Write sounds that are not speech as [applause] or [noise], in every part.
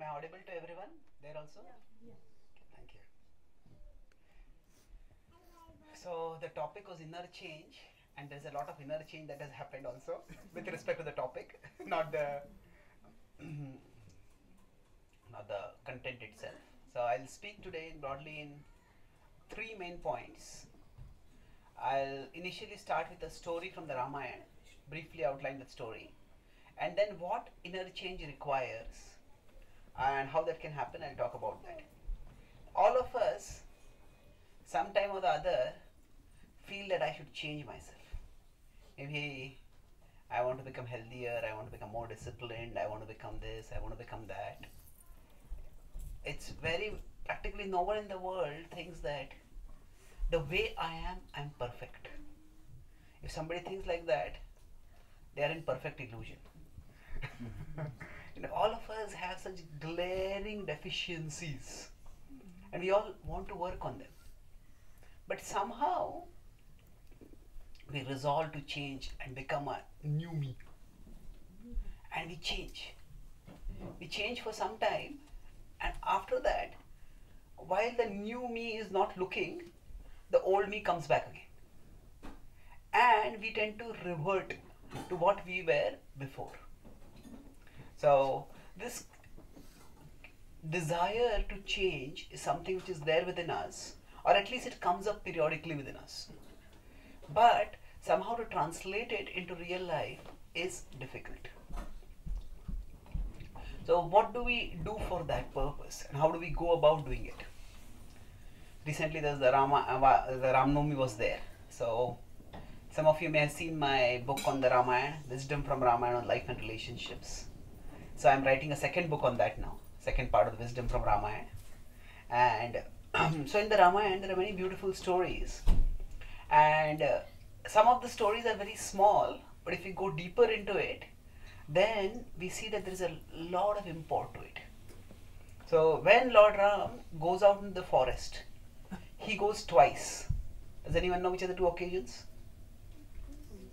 Am I audible to everyone there also? Thank you. So the topic was inner change, and there's a lot of inner change that has happened also [laughs] with respect to the topic, [laughs] not the [clears throat] not the content itself. So I'll speak today broadly in three main points. I'll initially start with a story from the Ramayana, briefly outline the story, and then what inner change requires and how that can happen. I'll talk about that. All of us, sometime or the other, feel that I should change myself. Maybe I want to become healthier, I want to become more disciplined, I want to become this, I want to become that. It's very practically no one in the world thinks that the way I am, I'm perfect. If somebody thinks like that, they are in perfect illusion. [laughs] you know, all of us have such glaring deficiencies, and we all want to work on them. But somehow, we resolve to change and become a new me. And we change. We change for some time, and after that, while the new me is not looking, the old me comes back again. And we tend to revert to what we were before. So, this desire to change is something which is there within us, or at least it comes up periodically within us. But somehow to translate it into real life is difficult. So, what do we do for that purpose, and how do we go about doing it? Recently, there's the Rama, uh, the Ramnavami was there. So, some of you may have seen my book on the Ramayana, Wisdom from Ramayana on Life and Relationships. So, I'm writing a second book on that now, second part of the Wisdom from Ramayana. And [clears throat] so, in the Ramayana, there are many beautiful stories, and uh, some of the stories are very small, but if we go deeper into it, then we see that there is a lot of import to it. So when Lord Ram goes out in the forest, he goes twice. Does anyone know which are the two occasions?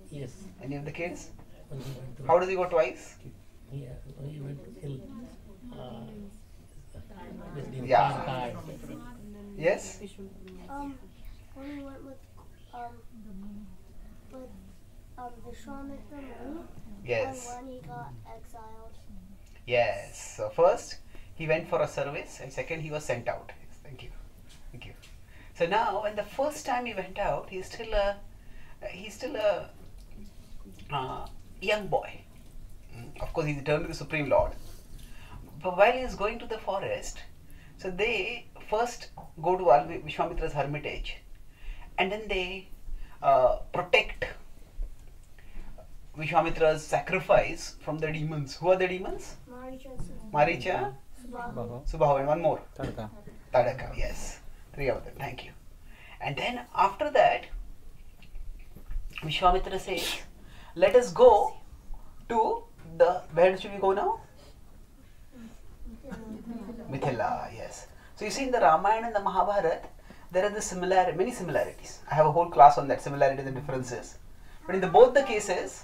Yes. Any of the kids? When he went to, How does he go twice? Yeah, when he went to kill uh, this the Yeah. Yes? Um, when we went with, um, with, um, Vishwamitra Muni, Yes. and when he got exiled. Yes. So first he went for a service, and second he was sent out. Yes, thank you, thank you. So now, when the first time he went out, he's still a he's still a uh, young boy. Of course, he's eternal to the Supreme Lord. But while he's going to the forest, so they first go to Alvi- Vishwamitra's hermitage, and then they uh, protect Vishwamitra's sacrifice from the demons. Who are the demons? Maricha and Maricha, Subhahu. Subhahu, and one more. Tadaka. Tadaka, yes. Three of them, thank you. And then after that, Vishwamitra says, Let us go to the. Where should we go now? Mithila, yes. So you see in the Ramayana and the Mahabharata, there are the similar, many similarities. I have a whole class on that similarities and differences. But in the, both the cases,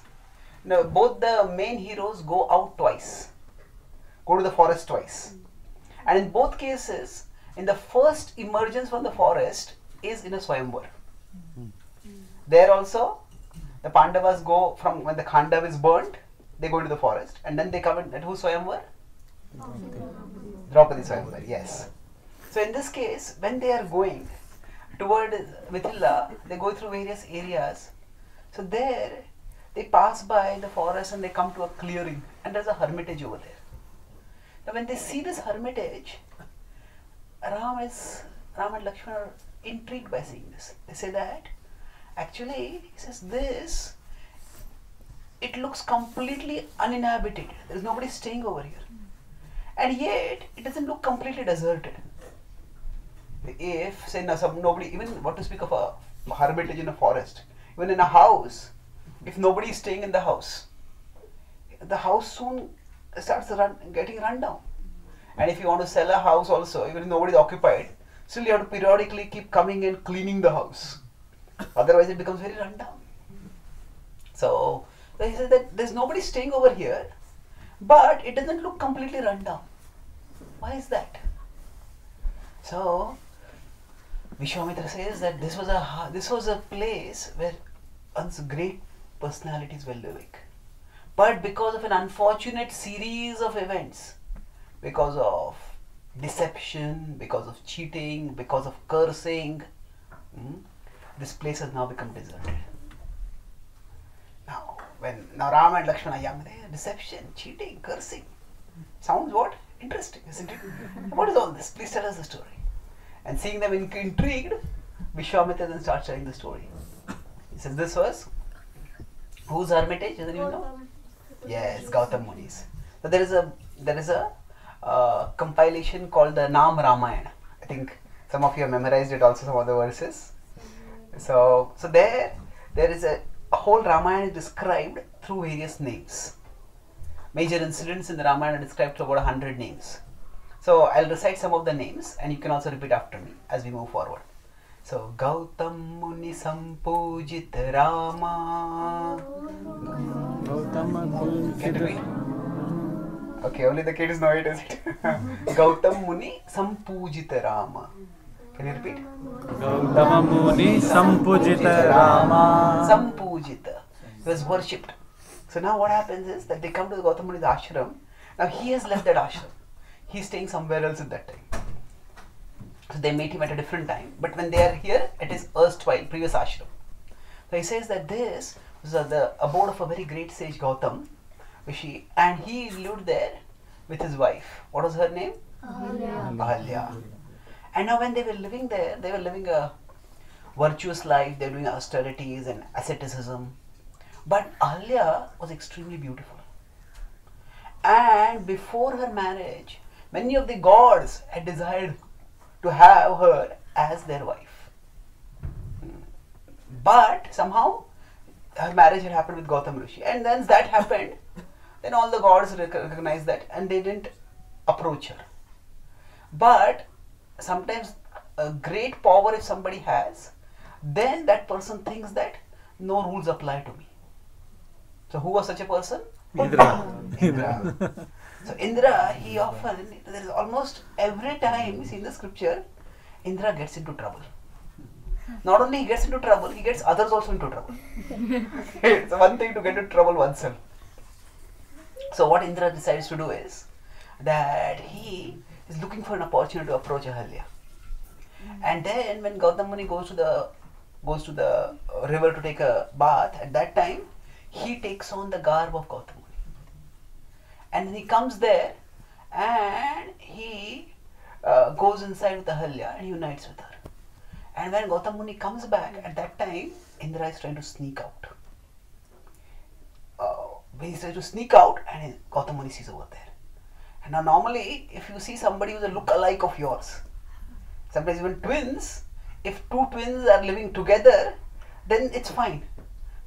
no, both the main heroes go out twice, go to the forest twice. And in both cases, in the first emergence from the forest is in a Swayamvar. Hmm. There also, the Pandavas go from when the Khandav is burnt, they go to the forest, and then they come in. And who's Swayamvar? Draupadi Swayamvar, yes. So in this case, when they are going toward Mithila, they go through various areas. So there, they pass by the forest and they come to a clearing, and there's a hermitage over there. Now when they see this hermitage, Ram is Ram and Lakshmana are intrigued by seeing this. They say that actually, he says this. It looks completely uninhabited. There is nobody staying over here, and yet it doesn't look completely deserted. If say no, some nobody, even what to speak of a hermitage in a forest, even in a house, if nobody is staying in the house, the house soon starts run, getting run down. And if you want to sell a house also, even if nobody is occupied, still you have to periodically keep coming and cleaning the house. Otherwise, it becomes very run down. So, so he says that there's nobody staying over here, but it doesn't look completely run down. Why is that? So Vishwamitra says that this was a this was a place where once great personalities were living, but because of an unfortunate series of events, because of deception, because of cheating, because of cursing, mm, this place has now become deserted. Now, when now Rama and Lakshmana young, they deception, cheating, cursing. Sounds what? Interesting, isn't it? [laughs] what is all this? Please tell us the story. And seeing them intrigued, Vishwamitra then starts telling the story. He says this was whose hermitage? Does anyone know? Yes, Gautam Muni's. So there is a there is a uh, compilation called the Nam Ramayana. I think some of you have memorized it also some of the verses. So so there there is a whole Ramayana is described through various names. Major incidents in the Ramayana are described through about hundred names. So I'll recite some of the names and you can also repeat after me as we move forward. So Gautam Muni Sampujit Rama Can you? Okay, only the kids know it, is it? [laughs] Gautam Muni Sampujita Rama. Can you repeat? Gautama Muni Sampujita Rama. Sampujita. He was worshipped. So now what happens is that they come to the Gautama Muni's ashram. Now he has left that ashram. He's staying somewhere else at that time. So they meet him at a different time. But when they are here, it is erstwhile, previous ashram. So he says that this was the abode of a very great sage Gautam. Rishi, and he lived there with his wife. What was her name? Ahalya. Ahalya. And now when they were living there, they were living a virtuous life, they were doing austerities and asceticism. But Ahalya was extremely beautiful. And before her marriage, many of the gods had desired to have her as their wife. But somehow her marriage had happened with Gautam Rishi. And then that happened, [laughs] then all the gods recognized that and they didn't approach her. But sometimes a great power if somebody has, then that person thinks that no rules apply to me. So who was such a person? Indra. Indra. so Indra, he often there is almost every time you see in the scripture, Indra gets into trouble. Not only he gets into trouble, he gets others also into trouble. [laughs] it's one thing to get into trouble oneself. So what Indra decides to do is that he is looking for an opportunity to approach Ahalya. And then when Gautam Muni goes to the goes to the uh, river to take a bath, at that time he takes on the garb of Gautam Muni. And then he comes there and he uh, goes inside with Ahalya and unites with her. And when Gautam Muni comes back, at that time Indra is trying to sneak out. Uh, when he's trying to sneak out, and Gautam Muni sees over there. Now, normally, if you see somebody who's a look-alike of yours, sometimes even twins, if two twins are living together, then it's fine.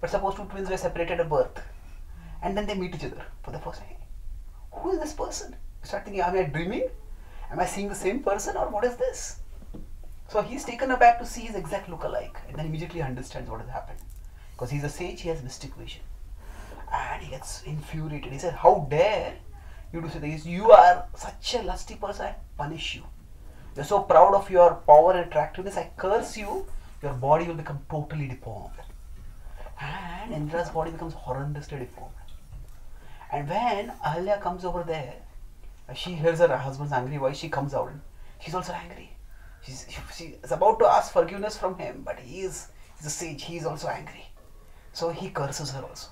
But suppose two twins were separated at birth, and then they meet each other for the first time. Who is this person? You start thinking, am I dreaming? Am I seeing the same person, or what is this? So he's taken aback to see his exact look-alike, and then immediately understands what has happened. Because he's a sage, he has mystic vision. And he gets infuriated. He says, How dare you to say this? You are such a lusty person, I punish you. You're so proud of your power and attractiveness, I curse you, your body will become totally deformed. And Indra's body becomes horrendously deformed. And when Ahalya comes over there, she hears her husband's angry voice, she comes out she's also angry. She's, she, she is about to ask forgiveness from him, but he is he's a sage, he is also angry. So he curses her also.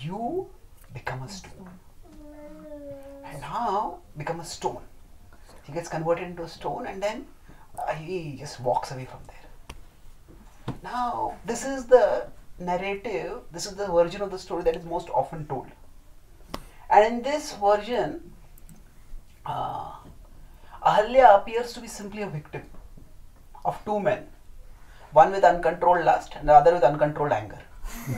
You become a stone. And now become a stone. He gets converted into a stone and then uh, he just walks away from there. Now, this is the narrative, this is the version of the story that is most often told. And in this version, uh, Ahalya appears to be simply a victim of two men, one with uncontrolled lust and the other with uncontrolled anger. [laughs]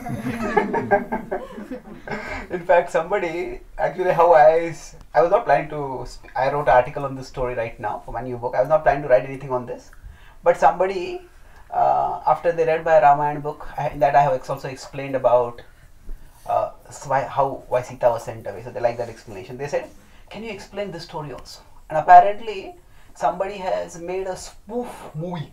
in fact, somebody actually how I was not planning to I wrote an article on this story right now for my new book. I was not planning to write anything on this, but somebody uh, after they read my Ramayana book I, that I have also explained about uh, how why Sita was sent away. So they like that explanation. They said, "Can you explain this story also?" and apparently somebody has made a spoof movie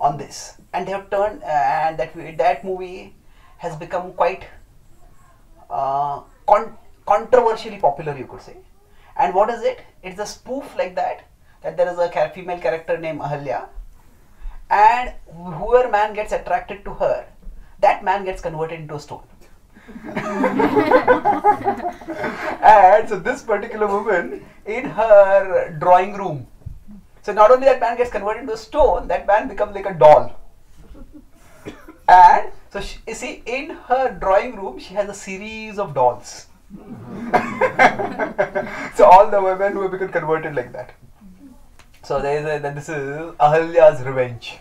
on this, and they have turned and that that movie has become quite uh, con- controversially popular, you could say. And what is it? It's a spoof like that that there is a female character named Ahalya, and whoever man gets attracted to her, that man gets converted into a stone. [laughs] and so this particular woman in her drawing room. So not only that man gets converted into a stone, that man becomes like a doll. [coughs] And so she, you see, in her drawing room, she has a series of dolls. [laughs] so all the women who have become converted like that. So there is a, that this is Ahalya's revenge.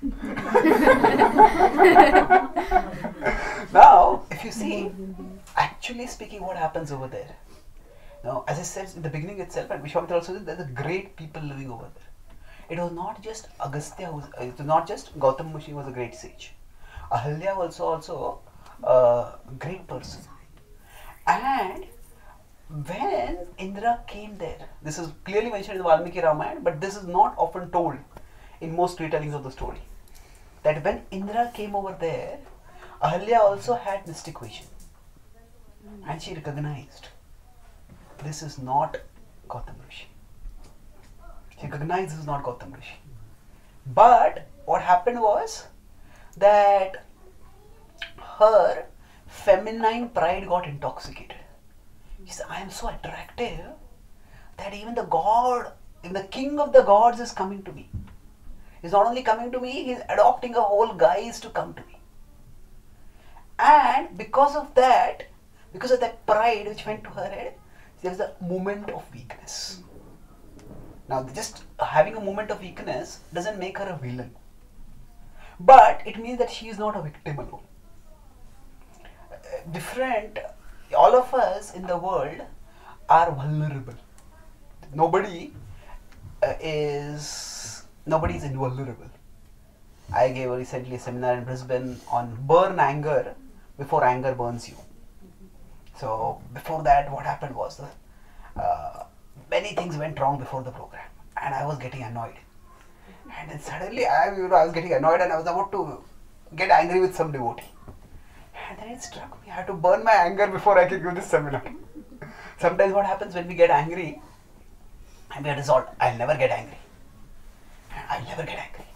[laughs] [laughs] now, if you see, actually speaking, what happens over there? Now, as I said in the beginning itself, and Vishwamitra also said, there's a great people living over there. It was not just Agastya, who was, it was not just Gautam Mushi was a great sage. Ahalya was also a great person. And when Indra came there, this is clearly mentioned in the Valmiki Ramayana, but this is not often told in most retellings of the story. That when Indra came over there, Ahalya also had mystic vision. And she recognized this is not Gautam Rishi. She recognized this is not Gautam Rishi. But what happened was that her feminine pride got intoxicated. She said, I am so attractive that even the God, even the king of the gods is coming to me. He's not only coming to me, he's adopting a whole guise to come to me. And because of that, because of that pride which went to her head, there was a moment of weakness. Now, just having a moment of weakness doesn't make her a villain, but it means that she is not a victim alone. Uh, Different, all of us in the world are vulnerable. Nobody uh, is nobody is invulnerable. I gave recently a seminar in Brisbane on burn anger before anger burns you. So before that, what happened was uh, many things went wrong before the program, and I was getting annoyed. And then suddenly, I, you know, I was getting annoyed, and I was about to get angry with some devotee. And then it struck me: I had to burn my anger before I can give this seminar. Sometimes, what happens when we get angry, and we are resolved, I'll never get angry. I'll never get angry.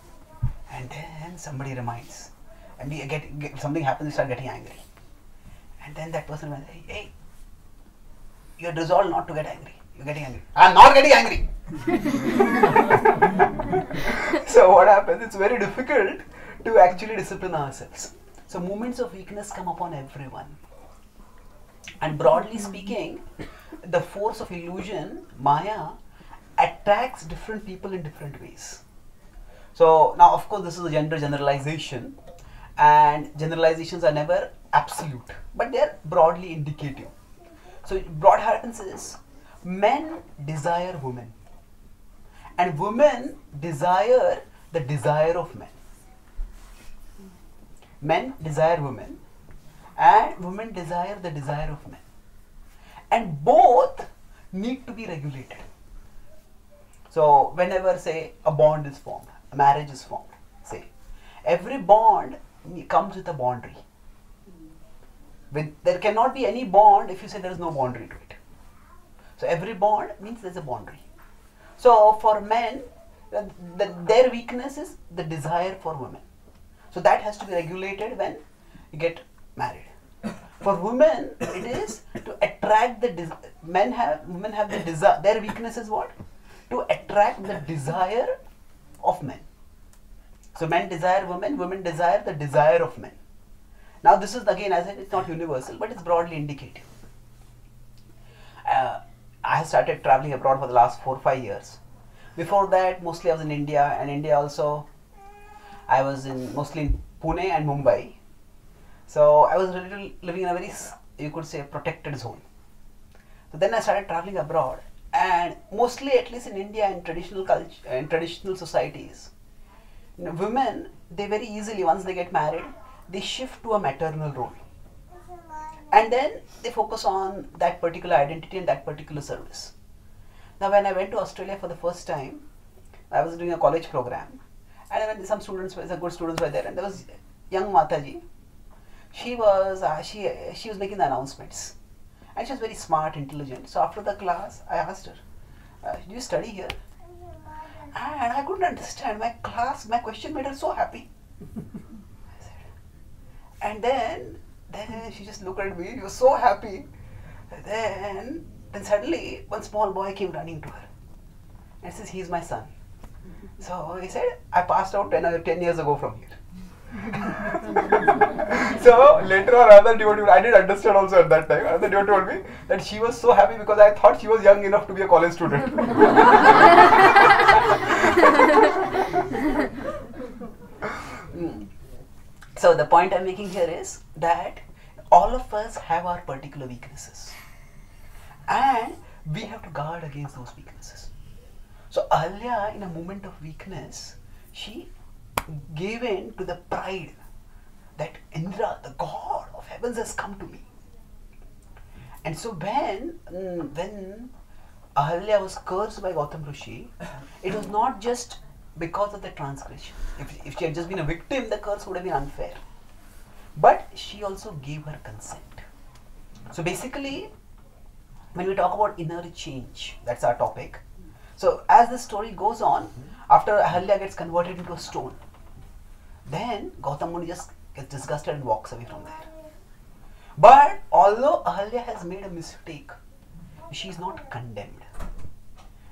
And then somebody reminds, and we get, get something happens, we start getting angry. And then that person will say, hey, you're resolved not to get angry. You're getting angry. I'm not getting angry. [laughs] so what happens? It's very difficult to actually discipline ourselves. So moments of weakness come upon everyone. And broadly speaking, the force of illusion, Maya, attacks different people in different ways. So now, of course, this is a gender generalization, and generalizations are never absolute, but they are broadly indicative. So, broad happens is men desire women, and women desire the desire of men. Men desire women, and women desire the desire of men, and both need to be regulated. So, whenever, say, a bond is formed, a marriage is formed, say, every bond comes with a boundary. There cannot be any bond if you say there is no boundary to it. So, every bond means there is a boundary. So, for men, the, the, their weakness is the desire for women. So, that has to be regulated when you get married. For women, it is to attract the men have women have the desire. Their weakness is what? To attract the desire of men. So men desire women, women desire the desire of men. Now this is again, as I said, it's not universal, but it's broadly indicative. Uh, I have started traveling abroad for the last four five years. Before that, mostly I was in India, and India also, I was in mostly in Pune and Mumbai. So I was living in a very, you could say, protected zone. So then I started traveling abroad, and mostly, at least in India, in traditional culture, in traditional societies, women they very easily once they get married, they shift to a maternal role, and then they focus on that particular identity and that particular service. Now, when I went to Australia for the first time, I was doing a college program, and some students, some good students were there, and there was young Mataji. She was uh, she she was making the announcements, and she was very smart, intelligent. So after the class, I asked her, uh, "Do you study here?" And I couldn't understand. My class, my question made her so happy. [laughs] And then then she just looked at me. She was so happy. Then then suddenly one small boy came running to her and says, "He's my son." So he said, "I passed out 10, uh, 10 years ago from here." [laughs] so later on, another devotee, I didn't understand also at that time. Another devotee told me that she was so happy because I thought she was young enough to be a college student. [laughs] So the point I'm making here is that all of us have our particular weaknesses, and we have to guard against those weaknesses. So Ahalya, in a moment of weakness, she gave in to the pride that Indra, the god of heavens, has come to me. And so when mm, when Ahalya was cursed by Gautam Rishi, it was not just because of the transgression. If, if she had just been a victim, the curse would have been unfair. But she also gave her consent. So basically, when we talk about inner change, that's our topic. So as the story goes on, after Ahalya gets converted into a stone, then Gautam Muni just gets disgusted and walks away from there. But although Ahalya has made a mistake, she is not condemned.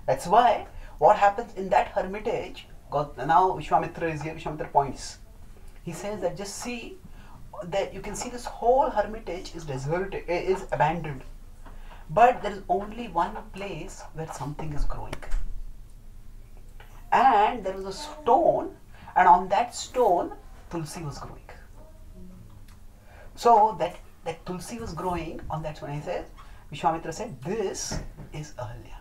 That's why what happens in that hermitage, now Vishwamitra is here, Vishwamitra points. He says that just see that you can see this whole hermitage is deserted, eh, is abandoned. But there is only one place where something is growing. And there was a stone, and on that stone, Tulsi was growing. So that, that Tulsi was growing on that stone. He says, Vishwamitra said, This is Ahalya.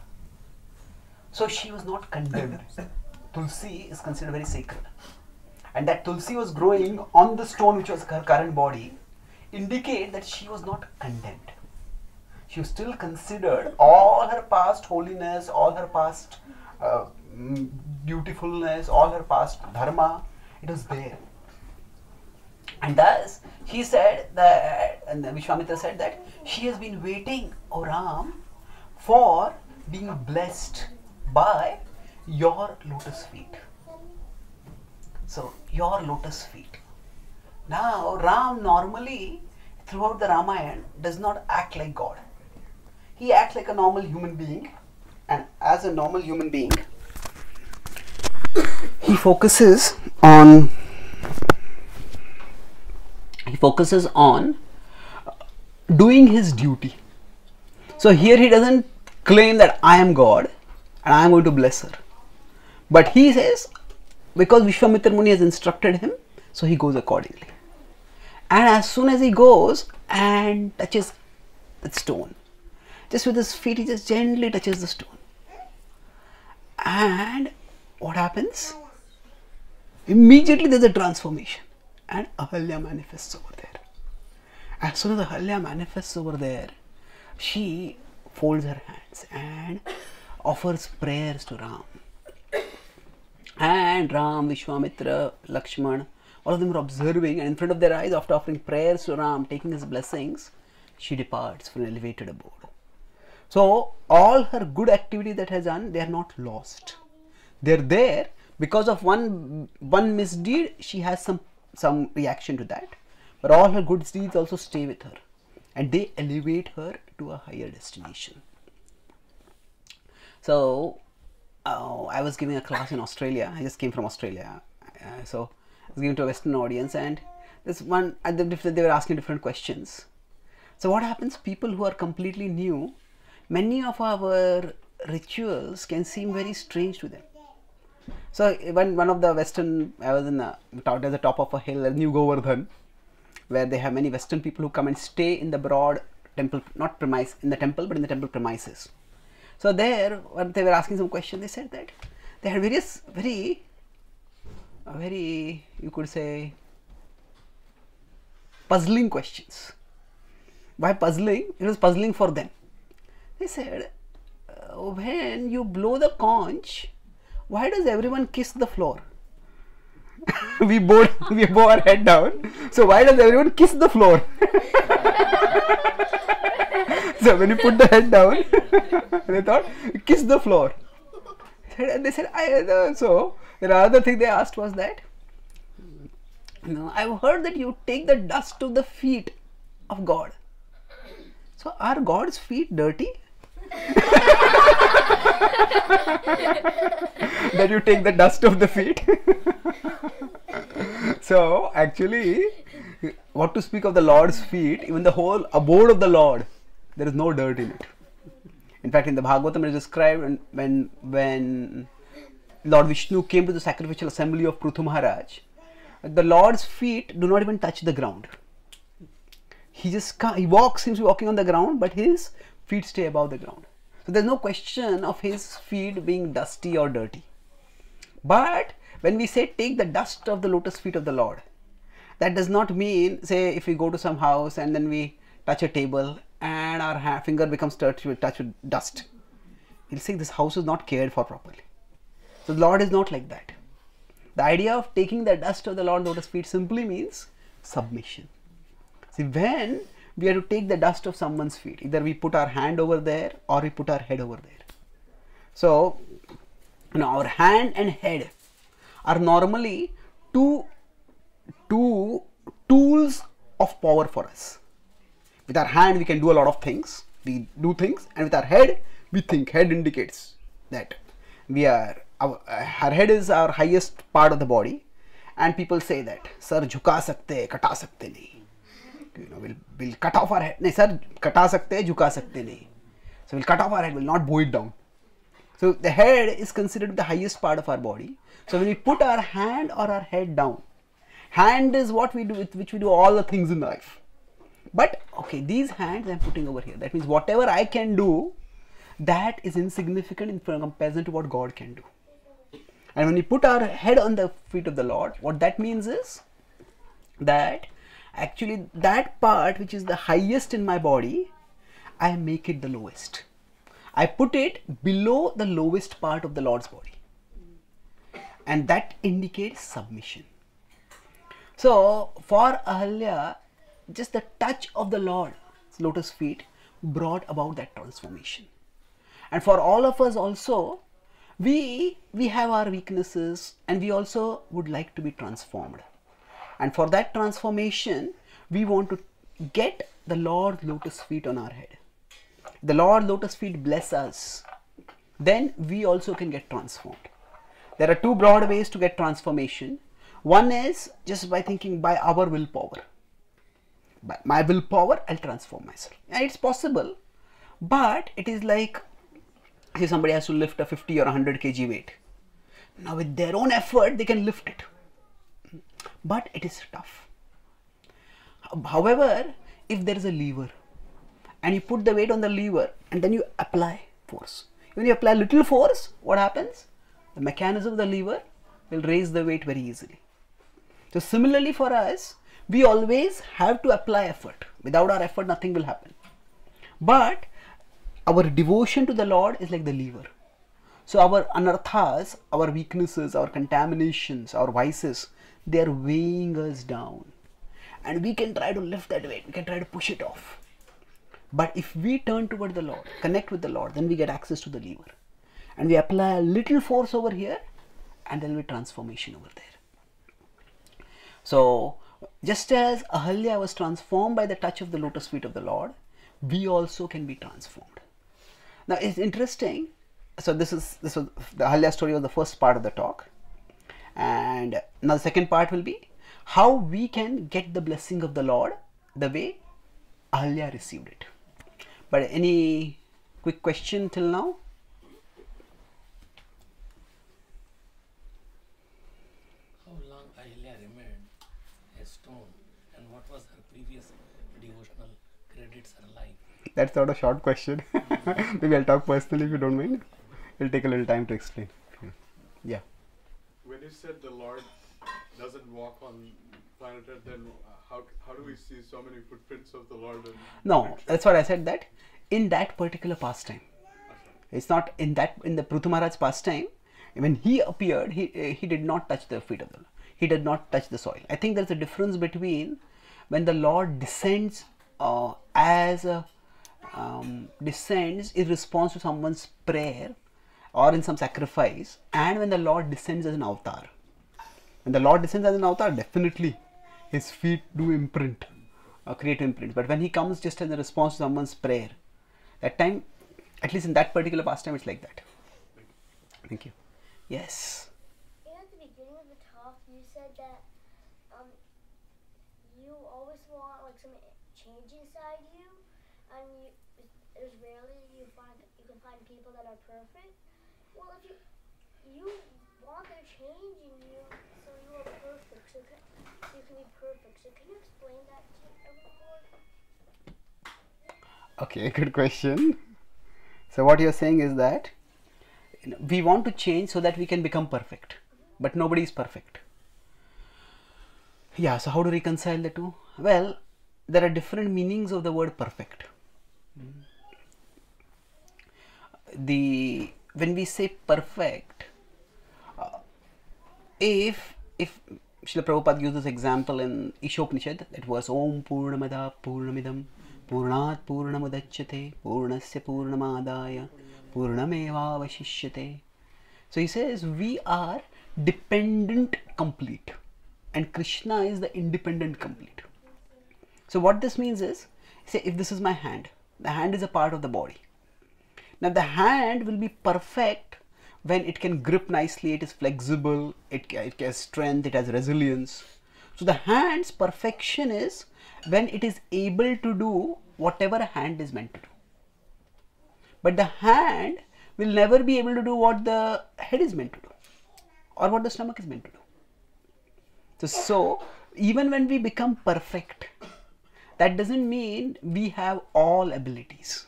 So she was not condemned. [laughs] Tulsi is considered very sacred. And that Tulsi was growing on the stone which was her current body indicate that she was not condemned. She was still considered all her past holiness, all her past uh, mm, beautifulness, all her past dharma, it was there. And thus, he said that, and Vishwamitra said that she has been waiting, O Ram, for being blessed by your lotus feet. So, your lotus feet. Now, Ram normally, throughout the Ramayana, does not act like God. He acts like a normal human being, and as a normal human being, he focuses on he focuses on doing his duty. So here he doesn't claim that I am God and I am going to bless her. But he says, because Vishwamitra Muni has instructed him, so he goes accordingly. And as soon as he goes and touches the stone, just with his feet, he just gently touches the stone. And what happens? Immediately there's a transformation, and Ahalya manifests over there. As soon as Ahalya manifests over there, she folds her hands and offers prayers to Ram. And Ram, Vishwamitra, Lakshman, all of them are observing, and in front of their eyes, after offering prayers to Ram, taking his blessings, she departs for an elevated abode. So, all her good activity that has done, they are not lost. They're there because of one one misdeed, she has some some reaction to that. But all her good deeds also stay with her, and they elevate her to a higher destination. So, uh, I was giving a class in Australia. I just came from Australia, uh, so I was giving to a Western audience, and this one, and the diff- they were asking different questions. So, what happens? People who are completely new, many of our rituals can seem very strange to them. So, when one of the Western, I was in a, at the top of a hill, New Govardhan, where they have many Western people who come and stay in the broad temple, not premise in the temple, but in the temple premises. So there, when they were asking some question, they said that they had various very, very you could say puzzling questions. Why puzzling? It was puzzling for them. They said, uh, when you blow the conch, why does everyone kiss the floor? [laughs] we bow we bow our head down. So why does everyone kiss the floor? [laughs] so when you put the head down, [laughs] they thought kiss the floor. And they said, I uh, so the other thing they asked was that. Know, I've heard that you take the dust to the feet of God. So are God's feet dirty? [laughs] that you take the dust of the feet. [laughs] so actually, what to speak of the Lord's feet, even the whole abode of the Lord, there is no dirt in it. In fact, in the Bhagavatam, it is described when when, Lord Vishnu came to the sacrificial assembly of Prithu Maharaj, the Lord's feet do not even touch the ground. He just he walks, seems to be walking on the ground, but his feet stay above the ground. So there's no question of his feet being dusty or dirty. But when we say take the dust of the lotus feet of the Lord, that does not mean say if we go to some house and then we touch a table and our finger becomes touched with touch with dust. We'll say this house is not cared for properly. So the Lord is not like that. The idea of taking the dust of the Lord lotus feet simply means submission. See, when we have to take the dust of someone's feet, either we put our hand over there or we put our head over there. So, you know, our hand and head are normally two, two tools of power for us. With our hand, we can do a lot of things. We do things, and with our head, we think. Head indicates that we are. Our, uh, our head is our highest part of the body, and people say that, "Sir, झुका सकते, कटा सकते नहीं." You know, we'll we'll cut off our head. नहीं, sir, कटा सकते, झुका सकते नहीं. So we'll cut off our head. We'll not bow it down. So the head is considered the highest part of our body. So when we put our hand or our head down, hand is what we do with which we do all the things in life. But okay, these hands I'm putting over here. That means whatever I can do, that is insignificant in comparison to what God can do. And when we put our head on the feet of the Lord, what that means is that actually that part which is the highest in my body, I make it the lowest. I put it below the lowest part of the Lord's body. And that indicates submission. So for Ahalya, just the touch of the Lord's lotus feet brought about that transformation. And for all of us also, we we have our weaknesses and we also would like to be transformed. And for that transformation, we want to get the Lord's lotus feet on our head. The Lord lotus feet bless us. Then we also can get transformed. There are two broad ways to get transformation. One is just by thinking by our willpower. By my willpower, I'll transform myself. And it's possible, but it is like if somebody has to lift a 50 or 100 kg weight. Now, with their own effort, they can lift it, but it is tough. However, if there is a lever and you put the weight on the lever and then you apply force, when you apply little force, what happens? The mechanism of the lever will raise the weight very easily. So, similarly, for us, we always have to apply effort. Without our effort, nothing will happen. But our devotion to the Lord is like the lever. So, our anarthas, our weaknesses, our contaminations, our vices, they are weighing us down. And we can try to lift that weight, we can try to push it off. But if we turn toward the Lord, connect with the Lord, then we get access to the lever. And we apply a little force over here, and there will be transformation over there. So, just as Ahalya was transformed by the touch of the lotus feet of the Lord, we also can be transformed. Now, it's interesting. So, this is this was the Ahalya story was the first part of the talk, and now the second part will be how we can get the blessing of the Lord the way Ahalya received it. But any quick question till now? How long Ahilya remained a stone and what was her previous devotional credits her life? That's not a short question. [laughs] Maybe I'll talk personally if you don't mind. It'll take a little time to explain. Yeah. When you said the Lord doesn't walk on planet Earth, then uh, how how do we see so many footprints of the Lord? No, that's what I said that in that particular pastime. It's not in that in the Prithu Maharaj's pastime. When he appeared, he uh, he did not touch the feet of the Lord. He did not touch the soil. I think there's a difference between when the Lord descends uh, as a um, descends in response to someone's prayer or in some sacrifice, and when the Lord descends as an avatar. When the Lord descends as an avatar, definitely his feet do imprint, uh, create imprint. But when he comes just as a response to someone's prayer, that time, at least in that particular pastime, it's like that. Thank you. Yes. And at the beginning of the talk, you said that um, you always want like some change inside you, and you, rarely you find you can find people that are perfect. Well, if you you want their change in you, so you are perfect, so, can, you can be perfect. So can you explain that to everyone? Okay, [laughs] good question. So what you're saying is that we want to change so that we can become perfect, but nobody is perfect. Yeah. So how to reconcile the two? Well, there are different meanings of the word perfect. The when we say perfect, uh, if if Srila Prabhupada used this example in Ishopanishad, that was Om Purnamada Purnamidam Purnat Purnamudachyate Purnasya Purnamadaya Purnamevavashishyate. So he says we are dependent complete and Krishna is the independent complete. So what this means is, say if this is my hand, the hand is a part of the body. Now the hand will be perfect when it can grip nicely, it is flexible, it, it has strength, it has resilience. So the hand's perfection is when it is able to do whatever a hand is meant to do. But the hand will never be able to do what the head is meant to do or what the stomach is meant to do. So, so even when we become perfect, that doesn't mean we have all abilities.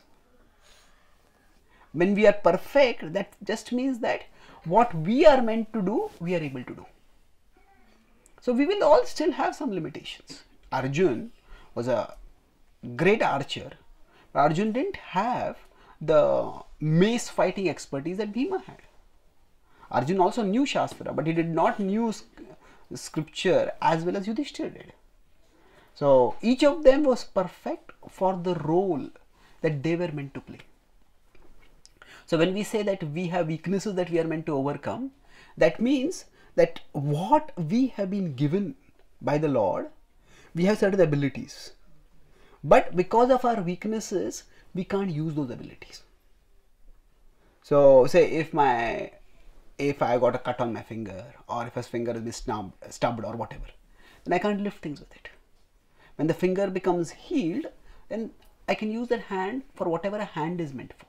When we are perfect, that just means that what we are meant to do, we are able to do. So we will all still have some limitations. Arjun was a great archer, but Arjun didn't have the mace fighting expertise that Bhima had. Arjun also knew Shastra, but he did not knew scripture as well as Yudhishthir did. So each of them was perfect for the role that they were meant to play. So when we say that we have weaknesses that we are meant to overcome, that means that what we have been given by the Lord, we have certain abilities. But because of our weaknesses, we can't use those abilities. So say if my if I got a cut on my finger or if a finger is stubbed, stubbed or whatever, then I can't lift things with it. When the finger becomes healed, then I can use that hand for whatever a hand is meant for.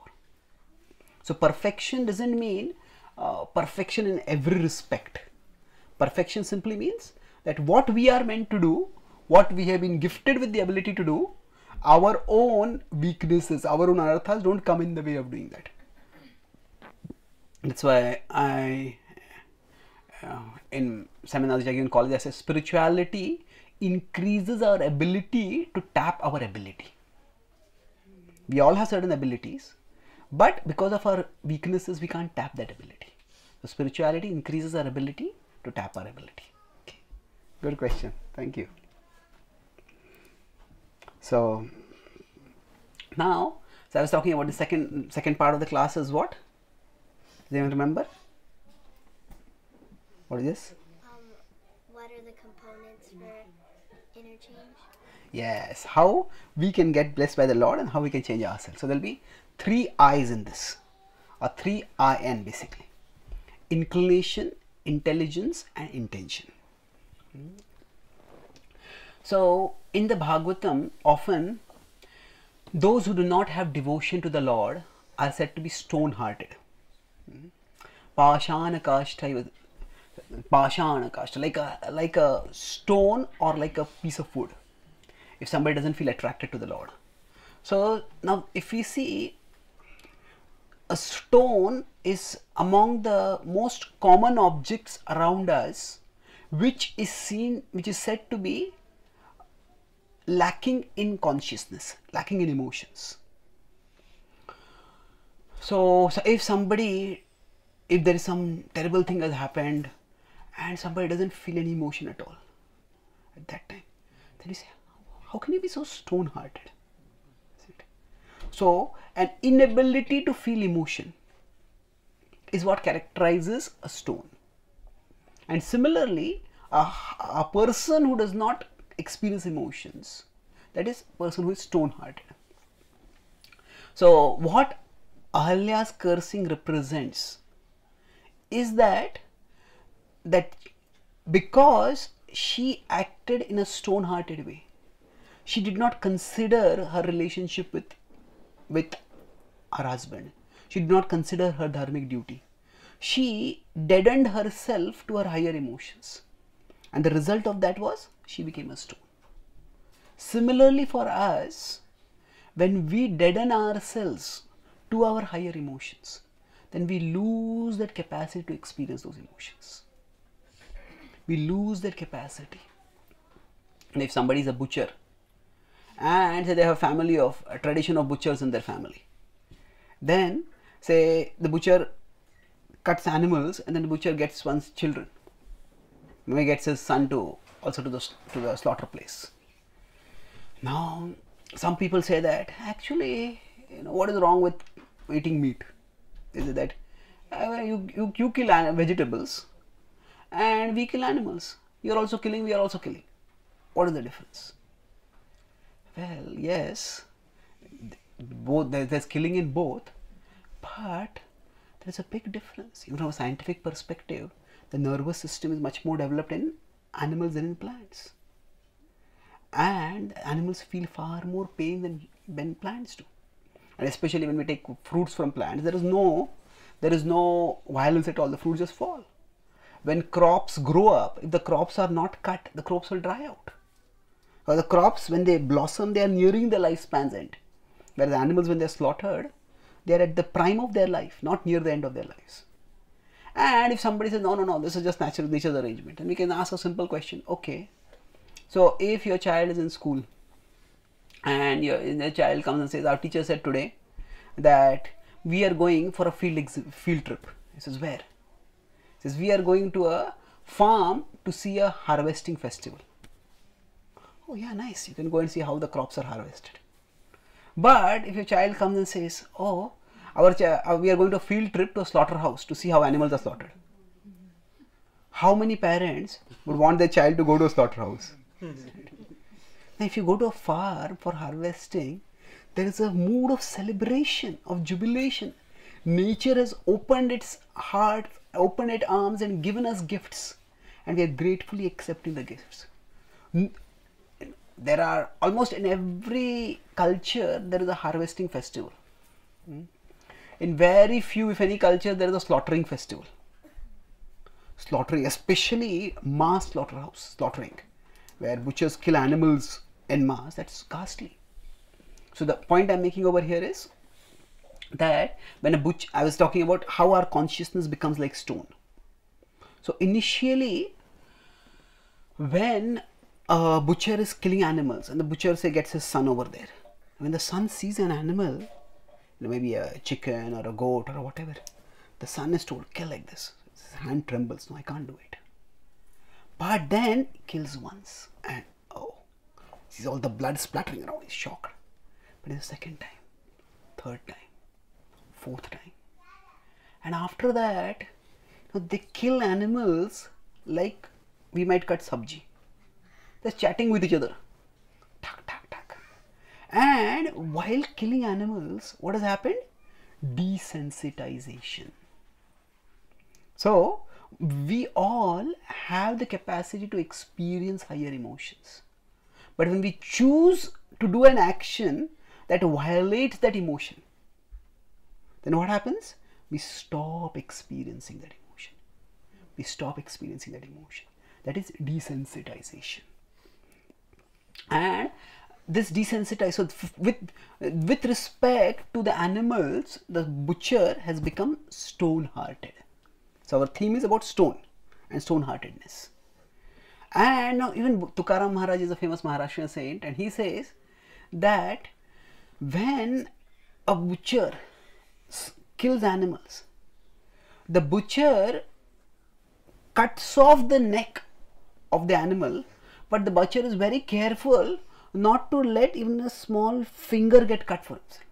So perfection doesn't mean uh, perfection in every respect. Perfection simply means that what we are meant to do, what we have been gifted with the ability to do, our own weaknesses, our own anarthas don't come in the way of doing that. That's why I, uh, in seminars like in college, I say spirituality increases our ability to tap our ability. We all have certain abilities, but because of our weaknesses, we can't tap that ability. So spirituality increases our ability to tap our ability. Okay. Good question. Thank you. So now, so I was talking about the second second part of the class is what? Does anyone remember? What is this? Um, what are the components interchange? Yes, how we can get blessed by the Lord and how we can change ourselves. So there'll be three I's in this, or three IN basically inclination, intelligence, and intention. Hmm. So in the Bhagavatam, often those who do not have devotion to the Lord are said to be stone hearted. Pashana kashta, pashana kashta, like a like a stone or like a piece of wood. If somebody doesn't feel attracted to the Lord, so now if we see a stone is among the most common objects around us, which is seen, which is said to be lacking in consciousness, lacking in emotions. So, so if somebody, if there is some terrible thing has happened and somebody doesn't feel any emotion at all at that time, then you say, how can you be so stone hearted? So, an inability to feel emotion is what characterizes a stone. And similarly, a, a person who does not experience emotions, that is, person who is stone hearted. So, what Ahalya's cursing represents is that that because she acted in a stone hearted way, she did not consider her relationship with with her husband. She did not consider her dharmic duty. She deadened herself to her higher emotions. And the result of that was she became a stone. Similarly, for us, when we deaden ourselves to our higher emotions, then we lose that capacity to experience those emotions. We lose that capacity. And if somebody is a butcher and say they have a family of a tradition of butchers in their family, then say the butcher cuts animals and then the butcher gets one's children. Maybe gets his son to also to the to the slaughter place. Now some people say that actually you know what is wrong with eating meat? Is it that uh, you, you you kill vegetables and we kill animals. You're also killing we are also killing. What is the difference? Well yes both there's killing in both but there's a big difference. Even from a scientific perspective the nervous system is much more developed in animals than in plants. And animals feel far more pain than, than plants do. And especially when we take fruits from plants there is no there is no violence at all. The fruits just fall when crops grow up if the crops are not cut the crops will dry out. Or the crops when they blossom they are nearing the lifespan's end. Whereas animals when they are slaughtered they are at the prime of their life not near the end of their lives. And if somebody says no no no this is just natural nature's arrangement and we can ask a simple question okay so if your child is in school and your the child comes and says our teacher said today that we are going for a field field trip he says where? he says we are going to a farm to see a harvesting festival. Oh yeah nice. You can go and see how the crops are harvested. But if your child comes and says oh our uh, we are going to a field trip to a slaughterhouse to see how animals are slaughtered how many parents would want their child to go to a slaughterhouse? [laughs] Now, if you go to a farm for harvesting, there is a mood of celebration, of jubilation. Nature has opened its heart, opened its arms, and given us gifts, and we are gratefully accepting the gifts. There are almost in every culture there is a harvesting festival. Hmm? In very few, if any culture, there is a slaughtering festival. Slaughtering, especially mass slaughterhouse slaughtering where butchers kill animals en masse, that's ghastly. So the point I'm making over here is that when a butch, I was talking about how our consciousness becomes like stone. So initially, when a butcher is killing animals and the butcher say gets his son over there, when the son sees an animal, you know, maybe a chicken or a goat or whatever, the son is told kill like this. His hand trembles. No, I can't do it. But then he kills once and oh, sees all the blood splattering around. He's shocked. But it's the second time, third time, fourth time, and after that, they kill animals like we might cut sabji. They're chatting with each other. Tuck, tuck, tuck. And while killing animals, what has happened? Desensitization. So, we all have the capacity to experience higher emotions. But when we choose to do an action that violates that emotion, then what happens? We stop experiencing that emotion. We stop experiencing that emotion. That is desensitization. And this desensitized, so with with respect to the animals, the butcher has become stone-hearted. So our theme is about stone and stone-heartedness. And now even Tukaram Maharaj is a famous Maharashtrian saint, and he says that when a butcher kills animals. The butcher cuts off the neck of the animal, but the butcher is very careful not to let even a small finger get cut for himself.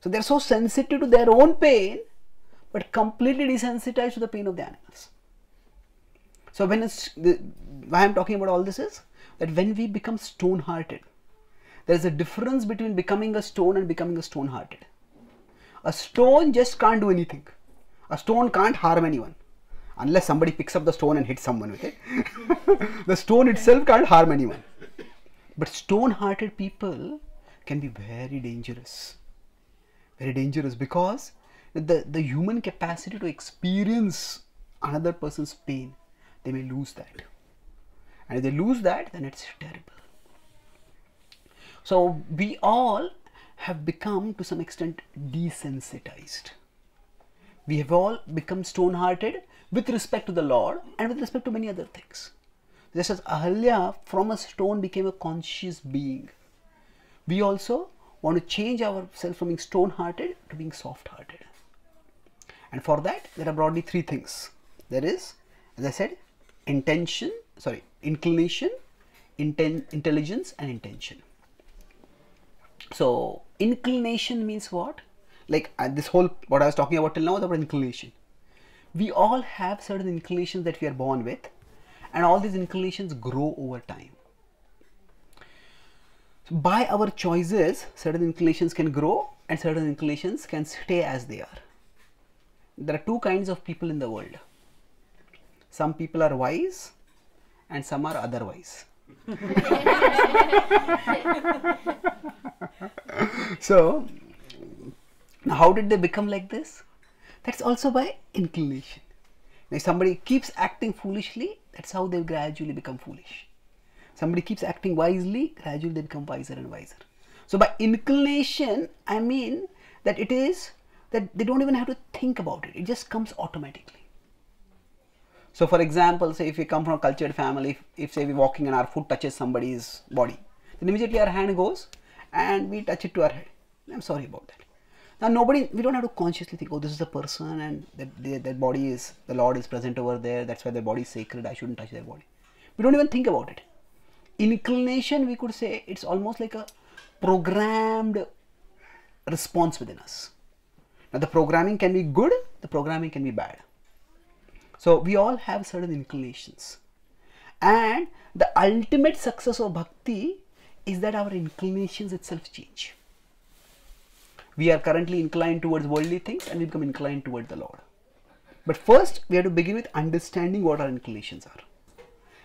So they're so sensitive to their own pain, but completely desensitized to the pain of the animals. So when it's the, why I'm talking about all this is that when we become stone-hearted, there is a difference between becoming a stone and becoming a stone-hearted. A stone just can't do anything. A stone can't harm anyone unless somebody picks up the stone and hits someone with it. [laughs] the stone itself can't harm anyone. But stone-hearted people can be very dangerous. Very dangerous because the, the human capacity to experience another person's pain, they may lose that. And if they lose that, then it's terrible. So we all have become to some extent desensitized. We have all become stone hearted with respect to the Lord and with respect to many other things. Just as Ahalya from a stone became a conscious being, we also want to change ourselves from being stone hearted to being soft hearted. And for that, there are broadly three things. There is, as I said, intention, sorry, inclination, inten- intelligence, and intention. So, inclination means what? Like uh, this whole, what I was talking about till now was about inclination. We all have certain inclinations that we are born with, and all these inclinations grow over time. So by our choices, certain inclinations can grow and certain inclinations can stay as they are. There are two kinds of people in the world. Some people are wise and some are otherwise. [laughs] so, how did they become like this? That's also by inclination. If somebody keeps acting foolishly, that's how they gradually become foolish. Somebody keeps acting wisely, gradually they become wiser and wiser. So, by inclination, I mean that it is that they don't even have to think about it, it just comes automatically. So, for example, say if we come from a cultured family, if, if say we're walking and our foot touches somebody's body, then immediately our hand goes and we touch it to our head. I'm sorry about that. Now, nobody, we don't have to consciously think, oh, this is a person and that that body is, the Lord is present over there, that's why their body is sacred, I shouldn't touch their body. We don't even think about it. Inclination, we could say, it's almost like a programmed response within us. Now, the programming can be good, the programming can be bad. So, we all have certain inclinations. And the ultimate success of bhakti is that our inclinations itself change. We are currently inclined towards worldly things and we become inclined towards the Lord. But first, we have to begin with understanding what our inclinations are.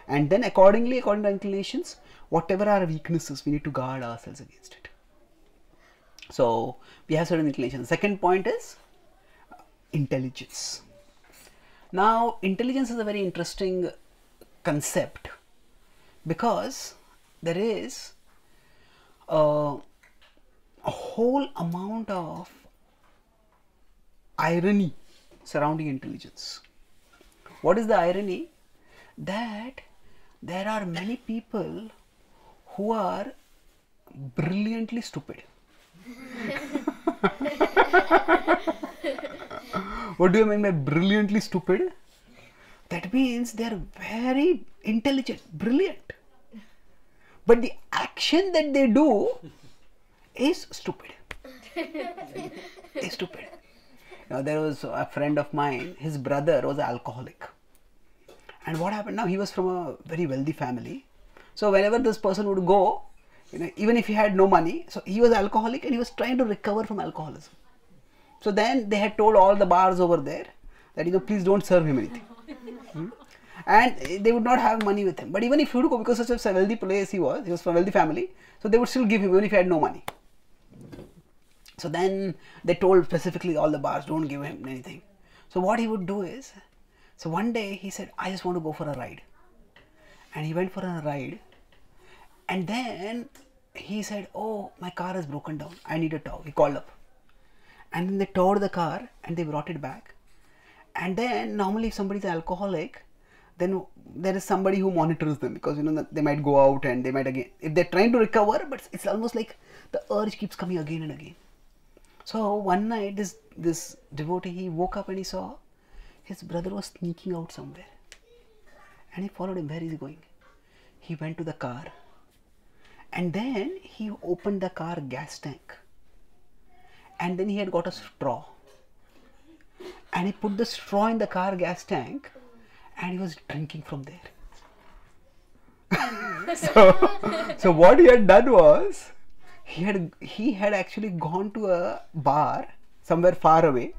And then, accordingly, according to inclinations, whatever our weaknesses, we need to guard ourselves against it. So, we have certain inclinations. Second point is uh, intelligence. Now, intelligence is a very interesting concept because there is a, a whole amount of irony surrounding intelligence. What is the irony? That there are many people who are brilliantly stupid. [laughs] [laughs] what do you mean by brilliantly stupid? That means they are very intelligent, brilliant. But the action that they do is stupid. is stupid. Now, there was a friend of mine, his brother was alcoholic. And what happened now? He was from a very wealthy family. So, whenever this person would go, you know, even if he had no money, so he was alcoholic and he was trying to recover from alcoholism. So then they had told all the bars over there that you know please don't serve him anything. Hmm? And they would not have money with him. But even if he would go because such a wealthy place he was, he was from a wealthy family, so they would still give him even if he had no money. So then they told specifically all the bars don't give him anything. So what he would do is, so one day he said, I just want to go for a ride. And he went for a ride and then he said, Oh, my car is broken down. I need a tow. He called up. And then they towed the car and they brought it back. And then normally if somebody is alcoholic, then there is somebody who monitors them because you know they might go out and they might again if they're trying to recover, but it's almost like the urge keeps coming again and again. So one night, this this devotee he woke up and he saw his brother was sneaking out somewhere, and he followed him. Where is he going? He went to the car, and then he opened the car gas tank, and then he had got a straw, and he put the straw in the car gas tank, and he was drinking from there. [laughs] so, so what he had done was he had he had actually gone to a bar somewhere far away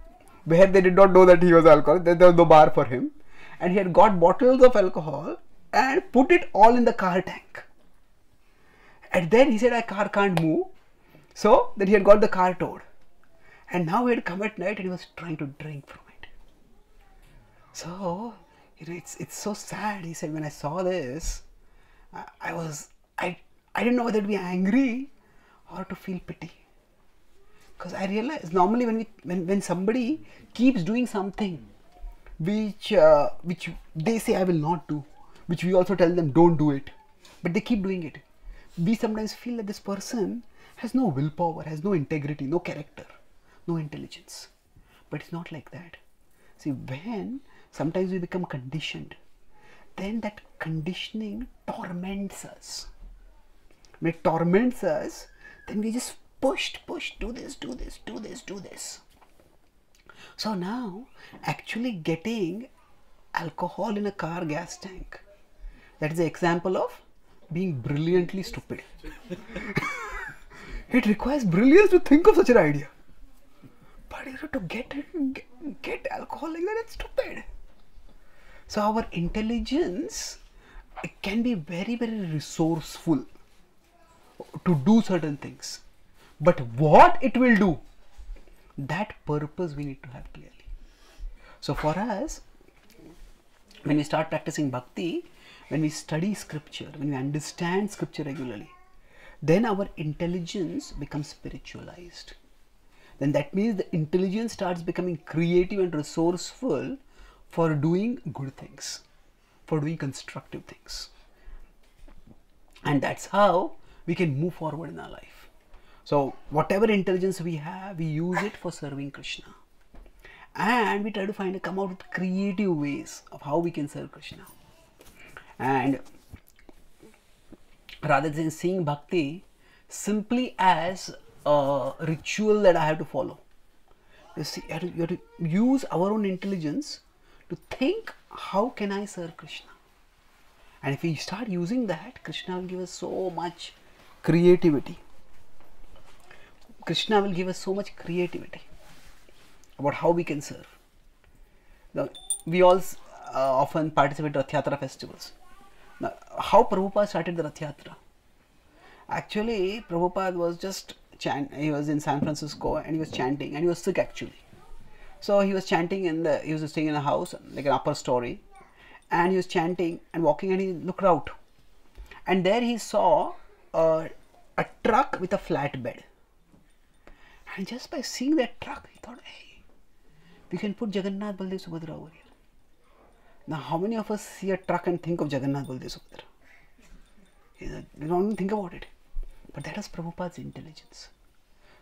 where they did not know that he was alcoholic. There was no bar for him. And he had got bottles of alcohol and put it all in the car tank. And then he said i car can't move. So then he had got the car towed and now he had come at night and he was trying to drink from it so you know it's it's so sad he said when i saw this I, I was I I didn't know whether to be angry or to feel pity. Because I realized normally when we when, when somebody keeps doing something which uh, which they say I will not do, which we also tell them don't do it, but they keep doing it. We sometimes feel that this person has no willpower, has no integrity, no character, no intelligence. But it's not like that. See, when sometimes we become conditioned then that conditioning torments us. When it torments us, then we just pushed, push, do this, do this, do this, do this. So now, actually getting alcohol in a car gas tank, that is the example of being brilliantly stupid. [laughs] it requires brilliance to think of such an idea. To get get, alcohol like that, it's stupid. So our intelligence can be very very resourceful to do certain things, but what it will do, that purpose we need to have clearly. So for us, when we start practicing bhakti, when we study scripture, when we understand scripture regularly, then our intelligence becomes spiritualized. Then that means the intelligence starts becoming creative and resourceful for doing good things, for doing constructive things. And that's how we can move forward in our life. So, whatever intelligence we have, we use it for serving Krishna. And we try to find a come out with creative ways of how we can serve Krishna. And rather than seeing bhakti simply as a ritual that I have to follow, you see, you have to, you have to use our own intelligence to think how can I serve Krishna. And if we start using that, Krishna will give us so much creativity. Krishna will give us so much creativity about how we can serve. Now, we all uh, often participate in Rath Yatra festivals. Now, how Prabhupada started the Rath Yatra? Actually, Prabhupada was just chant. He was in San Francisco and he was chanting, and he was sick actually. So he was chanting in the. He was staying in a house, like an upper story, and he was chanting and walking, and he looked out, and there he saw a, a truck with a flatbed. And just by seeing that truck, he thought, hey, we can put Jagannath Baldev Subhadra over here. Now, how many of us see a truck and think of Jagannath Baldev Subhadra? We don't think about it. But that is Prabhupada's intelligence.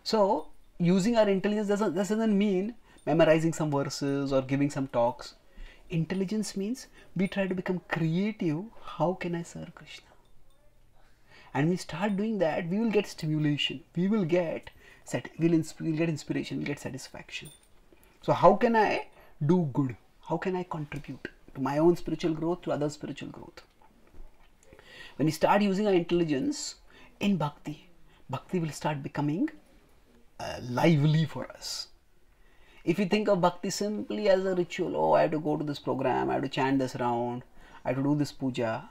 So, using our intelligence doesn't, doesn't mean memorizing some verses or giving some talks. Intelligence means we try to become creative. How can I serve Krishna? And we start doing that, we will get stimulation. We will get set. We'll, we'll get inspiration. We'll get satisfaction. So, how can I do good? How can I contribute to my own spiritual growth, to others' spiritual growth? When we start using our intelligence in bhakti, bhakti will start becoming uh, lively for us. If you think of bhakti simply as a ritual, oh, I have to go to this program, I have to chant this round, I have to do this puja.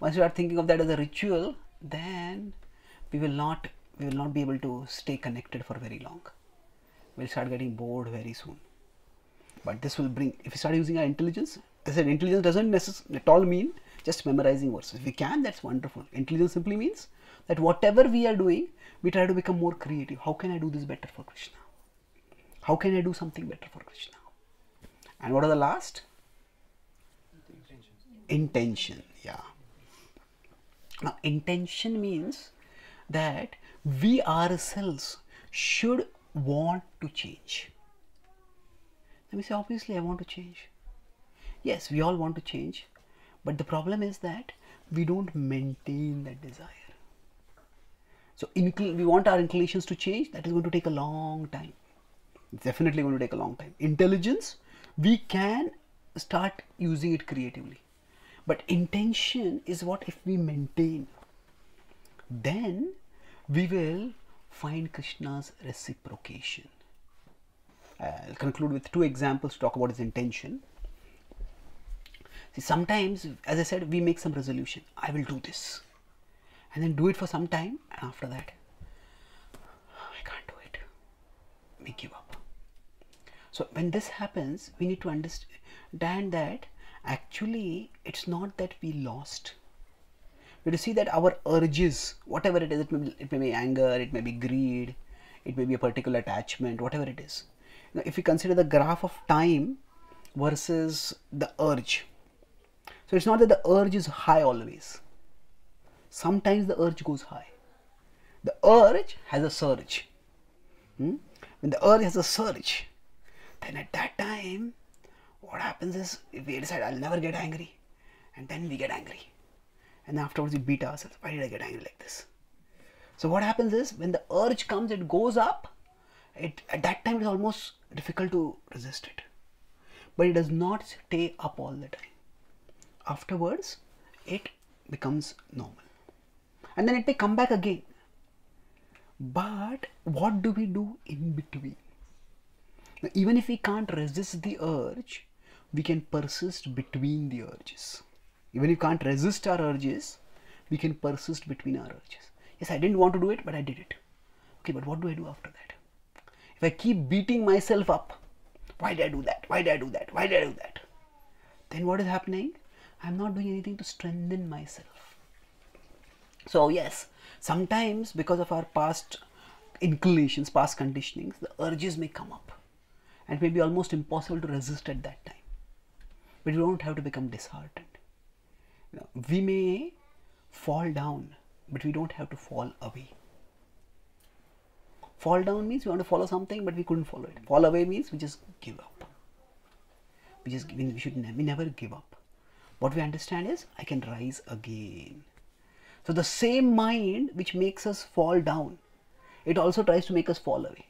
Once you are thinking of that as a ritual, then we will not we will not be able to stay connected for very long. We'll start getting bored very soon. But this will bring if we start using our intelligence, I said, intelligence doesn't necessarily at all mean just memorizing verses. If we can, that's wonderful. Intelligence simply means that whatever we are doing, we try to become more creative. How can I do this better for Krishna? How can I do something better for Krishna? And what are the last? Intention. Intention, Yeah. Now, intention means that we ourselves should want to change? Let me say, obviously, I want to change. Yes, we all want to change, but the problem is that we don't maintain that desire. So, we want our inclinations to change, that is going to take a long time. It's definitely going to take a long time. Intelligence, we can start using it creatively, but intention is what if we maintain, then we will find Krishna's reciprocation. I'll conclude with two examples to talk about his intention. See, sometimes, as I said, we make some resolution. I will do this, and then do it for some time, and after that, I can't do it. We give up. So when this happens, we need to understand that actually it's not that we lost. We see that our urges, whatever it is, it may, be, it may be anger, it may be greed, it may be a particular attachment, whatever it is. Now, if we consider the graph of time versus the urge, so it's not that the urge is high always. Sometimes the urge goes high. The urge has a surge. Hmm? When the urge has a surge, then at that time, what happens is we decide I'll never get angry, and then we get angry, and afterwards we beat ourselves. Why did I get angry like this? So what happens is when the urge comes, it goes up. It at that time it is almost difficult to resist it, but it does not stay up all the time. Afterwards, it becomes normal, and then it may come back again. But what do we do in between? Now, even if we can't resist the urge, we can persist between the urges. Even if we can't resist our urges, we can persist between our urges. Yes, I didn't want to do it, but I did it. Okay, but what do I do after that? If I keep beating myself up, why did I do that? Why did I do that? Why did I do that? Then what is happening? I'm not doing anything to strengthen myself. So, yes, sometimes because of our past inclinations, past conditionings, the urges may come up and it may be almost impossible to resist at that time. But you don't have to become disheartened. We may fall down, but we don't have to fall away. Fall down means we want to follow something, but we couldn't follow it. Fall away means we just give up. We just we should we never give up. What we understand is I can rise again. So the same mind which makes us fall down, it also tries to make us fall away.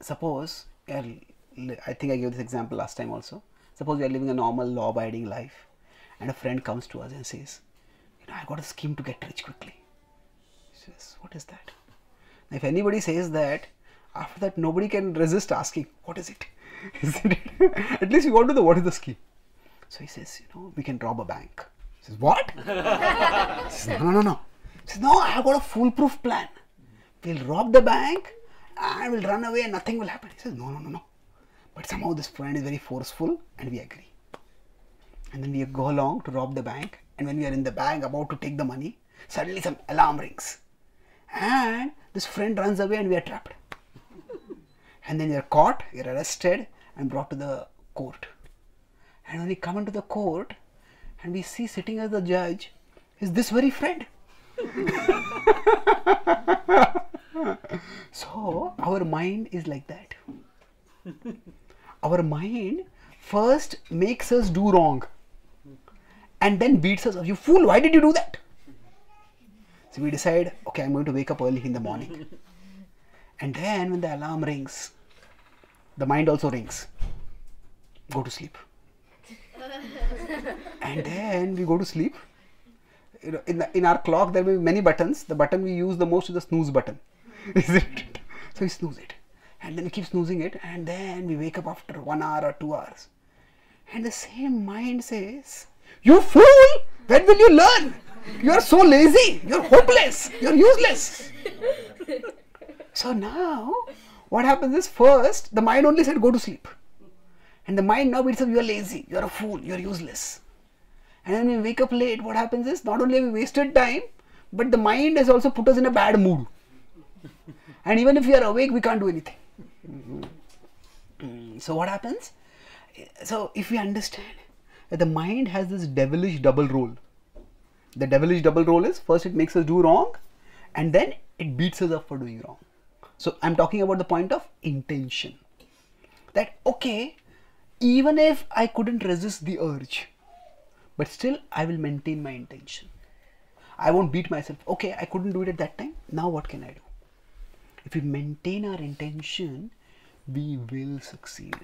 Suppose, I think I gave this example last time also. Suppose we are living a normal law abiding life and a friend comes to us and says, You know, I got a scheme to get rich quickly. He says, What is that? Now, if anybody says that, after that nobody can resist asking, What is it? [laughs] Isn't it? [laughs] At least you want to know what is the scheme. So he says, You know, we can rob a bank. Says, What? [laughs] says, No, no, no, no. He says, No, I have got a foolproof plan. We'll rob the bank and we'll run away and nothing will happen. He says, No, no, no, no. But somehow this friend is very forceful and we agree. And then we go along to rob the bank. And when we are in the bank about to take the money, suddenly some alarm rings. And this friend runs away and we are trapped. And then we are caught, we are arrested and brought to the court. And when we come into the court and we see sitting as the judge is this very friend. [laughs] so our mind is like that. Our mind first makes us do wrong and then beats us. up. You fool, why did you do that? So we decide, okay, I'm going to wake up early in the morning. And then when the alarm rings, the mind also rings. Go to sleep. [laughs] and then we go to sleep. You know, in, the, in our clock, there may be many buttons. The button we use the most is the snooze button. [laughs] Isn't it? So we snooze it. And then we keep snoozing it. And then we wake up after one hour or two hours. And the same mind says, You fool! When will you learn? You are so lazy. You're hopeless. You're useless. So now, what happens is first, the mind only said, Go to sleep. And the mind now beats up, You're lazy. You're a fool. You're useless. And we wake up late. What happens is, not only we wasted time, but the mind has also put us in a bad mood. And even if we are awake, we can't do anything. Mm, So, what happens? So, if we understand that the mind has this devilish double role, the devilish double role is first it makes us do wrong, and then it beats us up for doing wrong. So I'm talking about the point of intention. That okay, even if I couldn't resist the urge, but still I will maintain my intention. I won't beat myself. Okay, I couldn't do it at that time. Now what can I do? If we maintain our intention, we will succeed.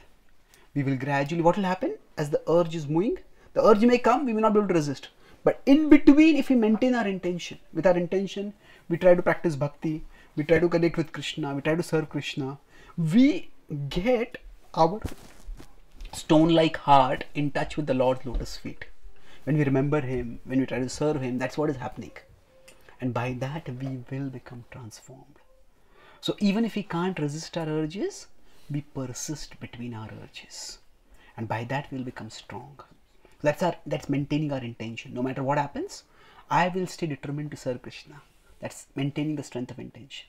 We will gradually, what will happen as the urge is moving? The urge may come, we may not be able to resist. But in between, if we maintain our intention, with our intention, we try to practice bhakti, we try to connect with Krishna, we try to serve Krishna, we get our stone like heart in touch with the Lord's lotus feet. When we remember Him, when we try to serve Him, that's what is happening. And by that, we will become transformed. So even if we can't resist our urges, we persist between our urges. And by that, we'll become strong. That's our that's maintaining our intention. No matter what happens, I will stay determined to serve Krishna. That's maintaining the strength of intention.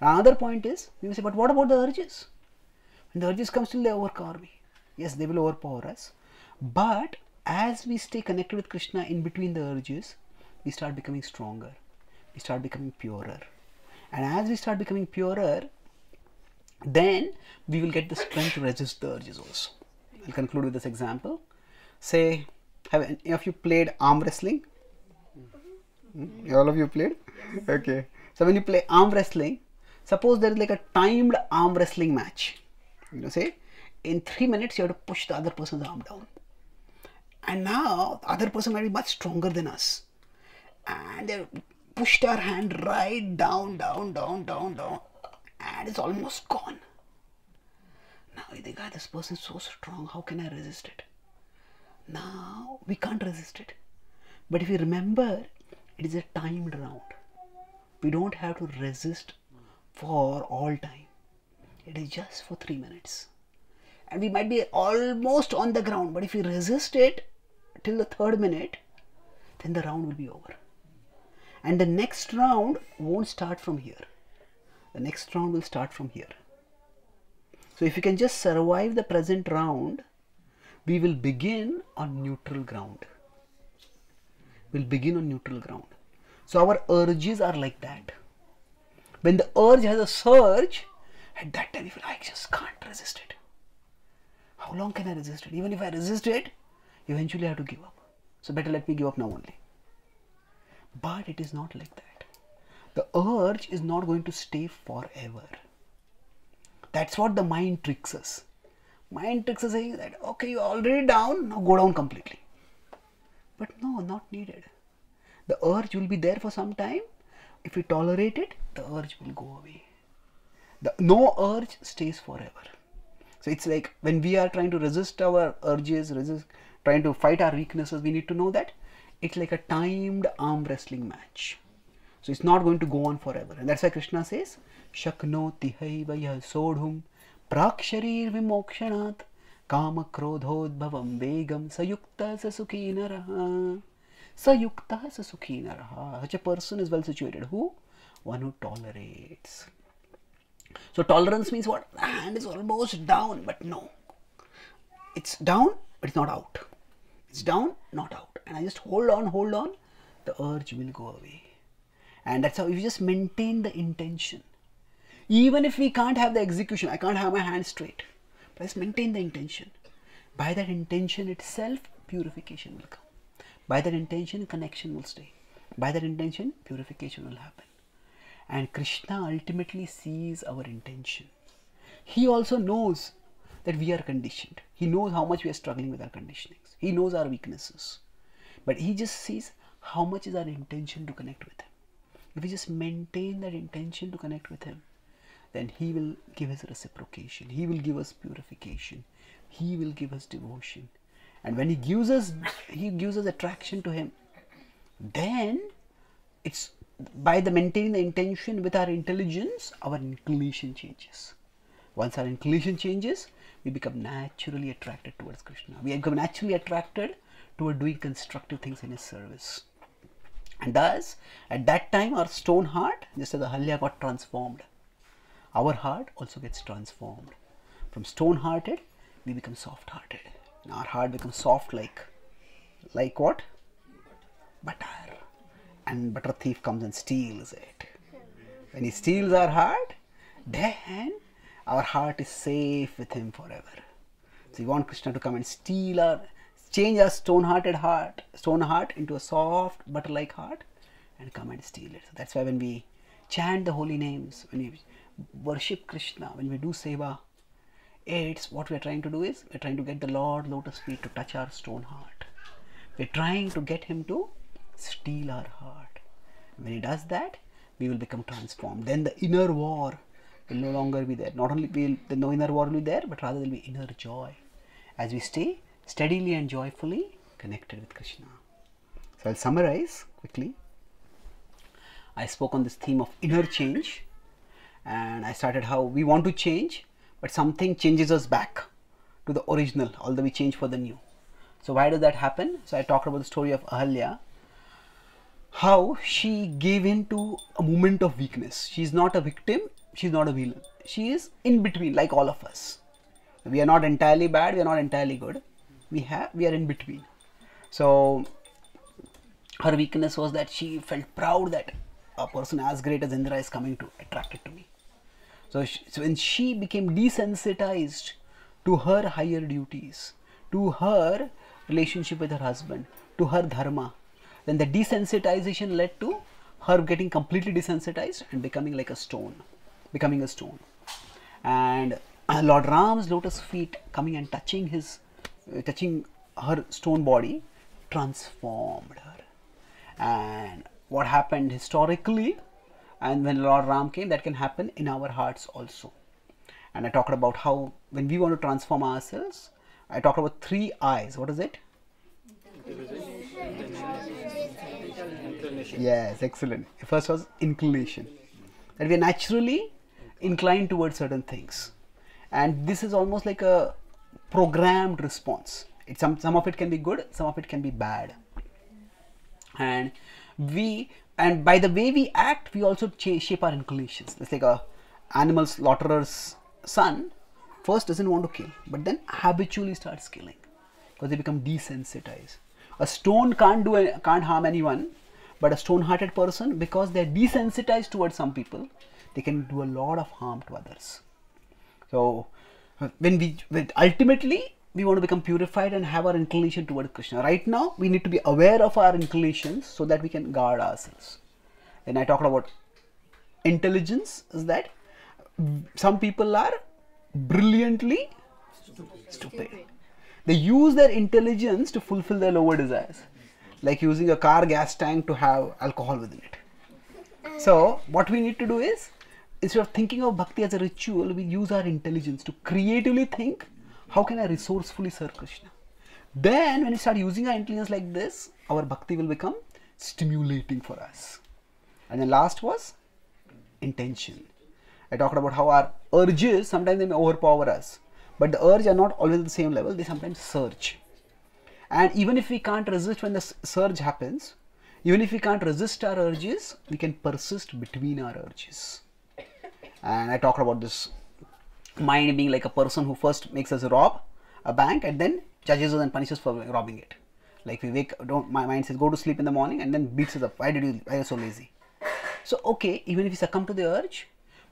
Another point is, we will say, but what about the urges? When the urges come, still they overpower me. Yes, they will overpower us. But as we stay connected with Krishna in between the urges, we start becoming stronger. We start becoming purer. And as we start becoming purer, then we will get the strength to resist the urges also. I'll conclude with this example. Say, have any of you played arm wrestling? Hmm? All of you played? Okay. So when you play arm wrestling, suppose there is like a timed arm wrestling match. You know, say in three minutes you have to push the other person's arm down. And now the other person might be much stronger than us. And they pushed our hand right down, down, down, down, down. And it's almost gone. Now you think, ah, this person is so strong, how can I resist it? Now we can't resist it. But if you remember, it is a timed round. We don't have to resist for all time. It is just for three minutes. And we might be almost on the ground, but if we resist it till the third minute, then the round will be over. And the next round won't start from here. The next round will start from here. So if you can just survive the present round, we will begin on neutral ground. We'll begin on neutral ground. So our urges are like that. When the urge has a surge, at that time you feel I just can't resist it. How long can I resist it? Even if I resist it, eventually I have to give up. So better let me give up now only. But it is not like that. The urge is not going to stay forever. That's what the mind tricks us. Mind tricks us saying that okay, you're already down, now go down completely. But no, not needed. The urge will be there for some time. If we tolerate it, the urge will go away. The no urge stays forever. So it's like when we are trying to resist our urges, resist, trying to fight our weaknesses, we need to know that it's like a timed arm wrestling match. So it's not going to go on forever. And that's why Krishna says, Shaknoti haivaya sodhum praksharir vimokshanat kama krodhodbhavam vegam sayukta sasukhi naraha. Sayukta sasukhi naraha. Such a person is well situated. Who? One who tolerates. So tolerance means what? The hand is almost down, but no. It's down, but it's not out. It's down, not out. And I just hold on, hold on, the urge will go away. And that's how if you just maintain the intention. Even if we can't have the execution, I can't have my hand straight. But just maintain the intention. By that intention itself, purification will come. By that intention, connection will stay. By that intention, purification will happen. And Krishna ultimately sees our intention. He also knows that we are conditioned. He knows how much we are struggling with our conditionings. He knows our weaknesses. But he just sees how much is our intention to connect with him. If we just maintain that intention to connect with him, then he will give us reciprocation. He will give us purification. He will give us devotion. And when he gives us he gives us attraction to him, then it's by the maintaining the intention with our intelligence, our inclination changes. Once our inclination changes, we become naturally attracted towards Krishna. We become naturally attracted toward doing constructive things in His service. And thus, at that time, our stone heart, just as the Halya got transformed, our heart also gets transformed. From stone hearted, we become soft hearted. Our heart becomes soft like, like what? Butter and butter thief comes and steals it. When he steals our heart, then our heart is safe with him forever. So we want Krishna to come and steal our, change our stone-hearted heart, stone heart into a soft butter-like heart, and come and steal it. So that's why when we chant the holy names, when we worship Krishna, when we do seva, it's what we're trying to do is we're trying to get the Lord lotus feet to touch our stone heart. We're trying to get him to steal our heart. When he does that, we will become transformed. Then the inner war will no longer be there. Not only will the no inner war will be there, but rather there will be inner joy as we stay steadily and joyfully connected with Krishna. So I'll summarize quickly. I spoke on this theme of inner change and I started how we want to change, but something changes us back to the original, although we change for the new. So why does that happen? So I talked about the story of Ahalya, how she gave in to a moment of weakness. She's not a victim, she's not a villain. She is in between, like all of us. We are not entirely bad, we are not entirely good. We have we are in between. So her weakness was that she felt proud that a person as great as Indra is coming to attracted to me. So, sh so when she became desensitized to her higher duties, to her relationship with her husband, to her dharma, then the desensitization led to her getting completely desensitized and becoming like a stone, becoming a stone. And uh, Lord Ram's lotus feet coming and touching his, uh, touching her stone body, transformed her. And what happened historically, and when Lord Ram came, that can happen in our hearts also. And I talked about how when we want to transform ourselves, I talked about three I's. What is it? Yes, excellent. First was inclination. That we are naturally inclined towards certain things. And this is almost like a programmed response. It, some, some of it can be good, some of it can be bad. And we and by the way we act, we also shape our inclinations. It's like a animal slaughtérer's son first doesn't want to kill, but then habitually starts killing because they become desensitized. A stone can't do can't harm anyone, but a stone-hearted person because they're desensitized towards some people, they can do a lot of harm to others. So when we when ultimately we want to become purified and have our inclination toward Krishna. Right now we need to be aware of our inclinations so that we can guard ourselves. And I talked about intelligence is that some people are brilliantly stupid. They use their intelligence to fulfill their lower desires, like using a car gas tank to have alcohol within it. So, what we need to do is instead of thinking of bhakti as a ritual, we use our intelligence to creatively think how can I resourcefully serve Krishna. Then, when we start using our intelligence like this, our bhakti will become stimulating for us. And then last was intention. I talked about how our urges sometimes they may overpower us, but the urge are not always at the same level, they sometimes surge. And even if we can't resist when the surge happens, even if we can't resist our urges, we can persist between our urges. And I talked about this mind being like a person who first makes us rob a bank and then judges us and punishes for robbing it. Like we wake, don't my mind says go to sleep in the morning and then beats us up. Why did you? Why are you so lazy? So okay, even if we succumb to the urge,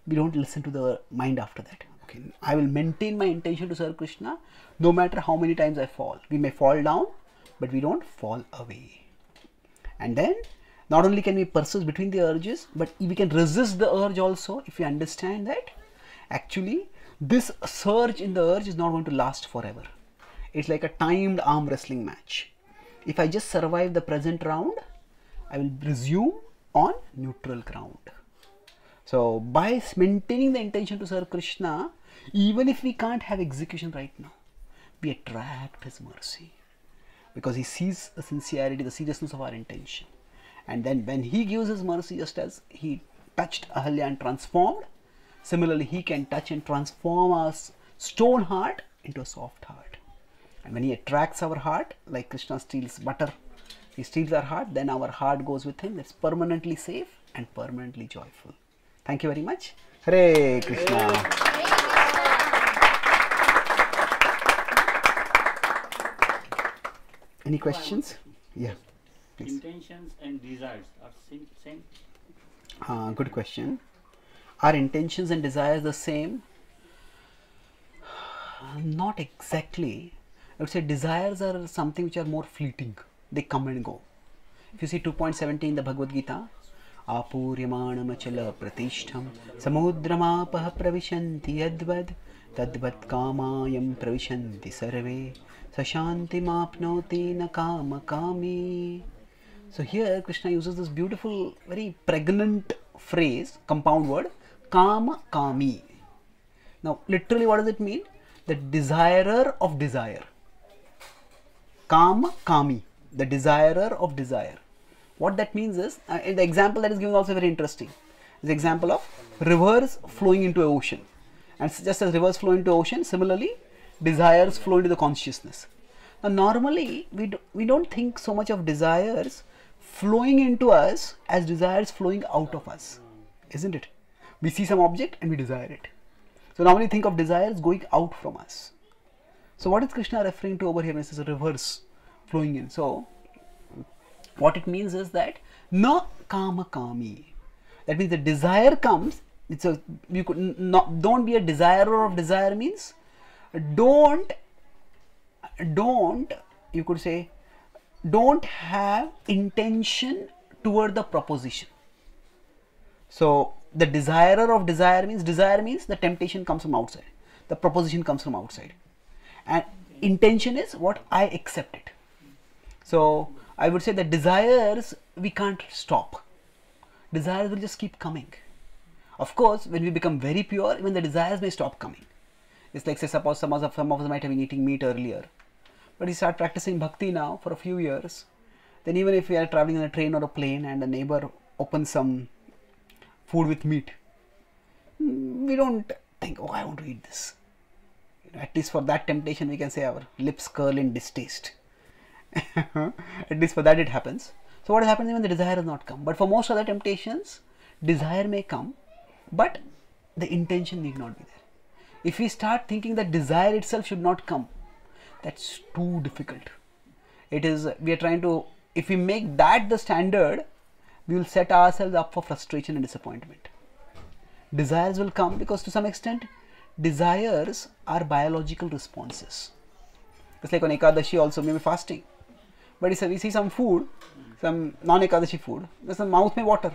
we don't listen to the mind after that. Okay, I will maintain my intention to serve Krishna, no matter how many times I fall. We may fall down, but we don't fall away. And then, not only can we persist between the urges, but we can resist the urge also if we understand that actually this surge in the urge is not going to last forever. It's like a timed arm wrestling match. If I just survive the present round, I will resume on neutral ground. So, by maintaining the intention to serve Krishna, even if we can't have execution right now, we attract His mercy because He sees the sincerity, the seriousness of our intention. And then, when He gives His mercy, just as He touched Ahalya and transformed, similarly, He can touch and transform our stone heart into a soft heart. And when He attracts our heart, like Krishna steals butter, He steals our heart, then our heart goes with Him. It's permanently safe and permanently joyful. Thank you very much. Hare Krishna. Any questions? Yeah, please. Intentions and desires are same. same. Uh, good question. Are intentions and desires the same? Not exactly. I would say desires are something which are more fleeting. They come and go. If you see 2.17 in the Bhagavad Gita, आपूर्यमाणमचल प्रतिष्ठं समुद्रमापः प्रविशन्ति यद्वद् तद्वत् कामायं प्रविशन्ति सर्वे स शान्तिमाप्नोति न कामकामी So here Krishna uses this beautiful, very pregnant phrase, compound word, kama kami. Now literally what does it mean? The desirer of desire. Kama kami, the desirer of desire. What that means is, uh, the example that is given also very interesting. The example of rivers flowing into an ocean. And just as rivers flow into ocean, similarly, desires flow into the consciousness. Now, normally, we, do, we don't think so much of desires flowing into us as desires flowing out of us. Isn't it? We see some object and we desire it. So, normally think of desires going out from us. So, what is Krishna referring to over here when it says rivers flowing in? So, what it means is that na kama kami. That means the desire comes. It's a you could not don't be a desirer of desire means don't don't you could say don't have intention toward the proposition. So the desirer of desire means desire means the temptation comes from outside, the proposition comes from outside, and intention is what I accept it. So I would say that desires we can't stop. Desires will just keep coming. Of course, when we become very pure, even the desires may stop coming. It's like say suppose some of some of us might have been eating meat earlier, but we start practicing bhakti now for a few years. Then even if we are traveling on a train or a plane and a neighbor opens some food with meat, mm, we don't think, oh, I want to eat this. You at least for that temptation, we can say our lips curl in distaste. [laughs] at least for that it happens. So what happens when the desire has not come? But for most other temptations, desire may come, but the intention need not be there. If we start thinking that desire itself should not come, that's too difficult. It is we are trying to if we make that the standard, we will set ourselves up for frustration and disappointment. Desires will come because to some extent desires are biological responses. It's like on Ekadashi also maybe fasting. But if we see some food, some non-Ekadashi food, there's some mouth may water.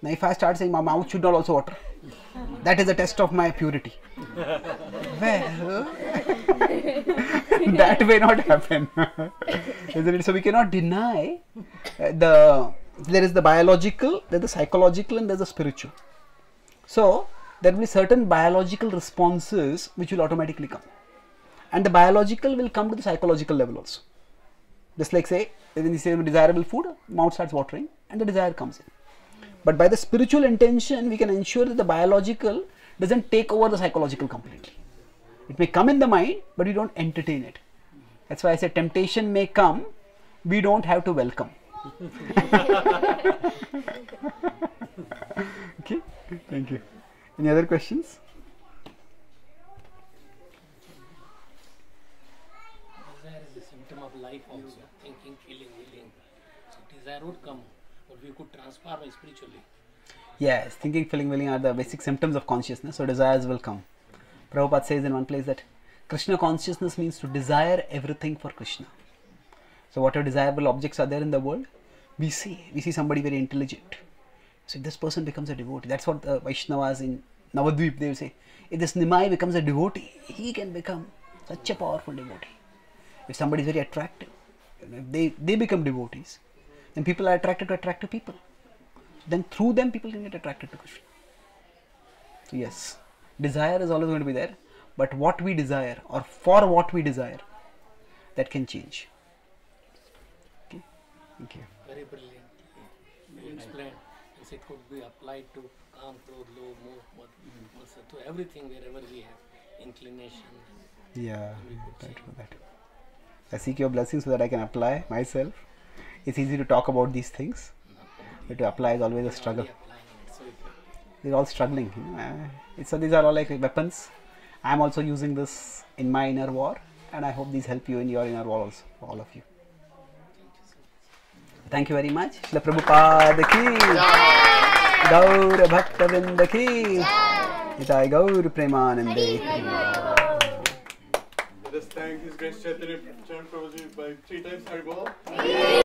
Now if I start saying my mouth should not also water, that is a test of my purity. [laughs] well, [laughs] that may not happen. [laughs] Isn't it? So we cannot deny uh, the there is the biological, there's the psychological, and there's the spiritual. So there will be certain biological responses which will automatically come, and the biological will come to the psychological level also. Just like say when you say desirable food, mouth starts watering, and the desire comes in. But by the spiritual intention, we can ensure that the biological doesn't take over the psychological completely. It may come in the mind, but we don't entertain it. That's why I said temptation may come, we don't have to welcome. [laughs] okay, thank you. Any other questions? Desire is a symptom of life also. Thinking, feeling, willing. So desire would come, but we could transform it spiritually. Yes, thinking, feeling, willing are the basic symptoms of consciousness, so desires will come. Prabhupada says in one place that Krishna consciousness means to desire everything for Krishna. So, whatever desirable objects are there in the world, we see. We see somebody very intelligent. So, if this person becomes a devotee. That's what the Vaishnavas in Navadvip they say. If this Nimai becomes a devotee, he can become such a powerful devotee. If somebody is very attractive, you know, if they, they become devotees, then people are attracted to attractive people then through them people can get attracted to Krishna. So yes, desire is always going to be there, but what we desire or for what we desire, that can change. Okay, thank you. Very brilliantly you explained. Yes, it could be applied to calm, clothes, low, move, what, also to everything wherever we have inclination. Yeah, for that. I seek your blessings so that I can apply myself. It's easy to talk about these things, but to apply is always a struggle. Applying it so effectively they're all struggling you know? Uh, so these are all like weapons. I'm also using this in my inner war and i hope these help you in your inner war also all of you. Thank you very much. Srila prabhupada ki gaur bhakta vrinda ki nitai gaur premanande let us thank his grace chaitanya prabhu by three times haribol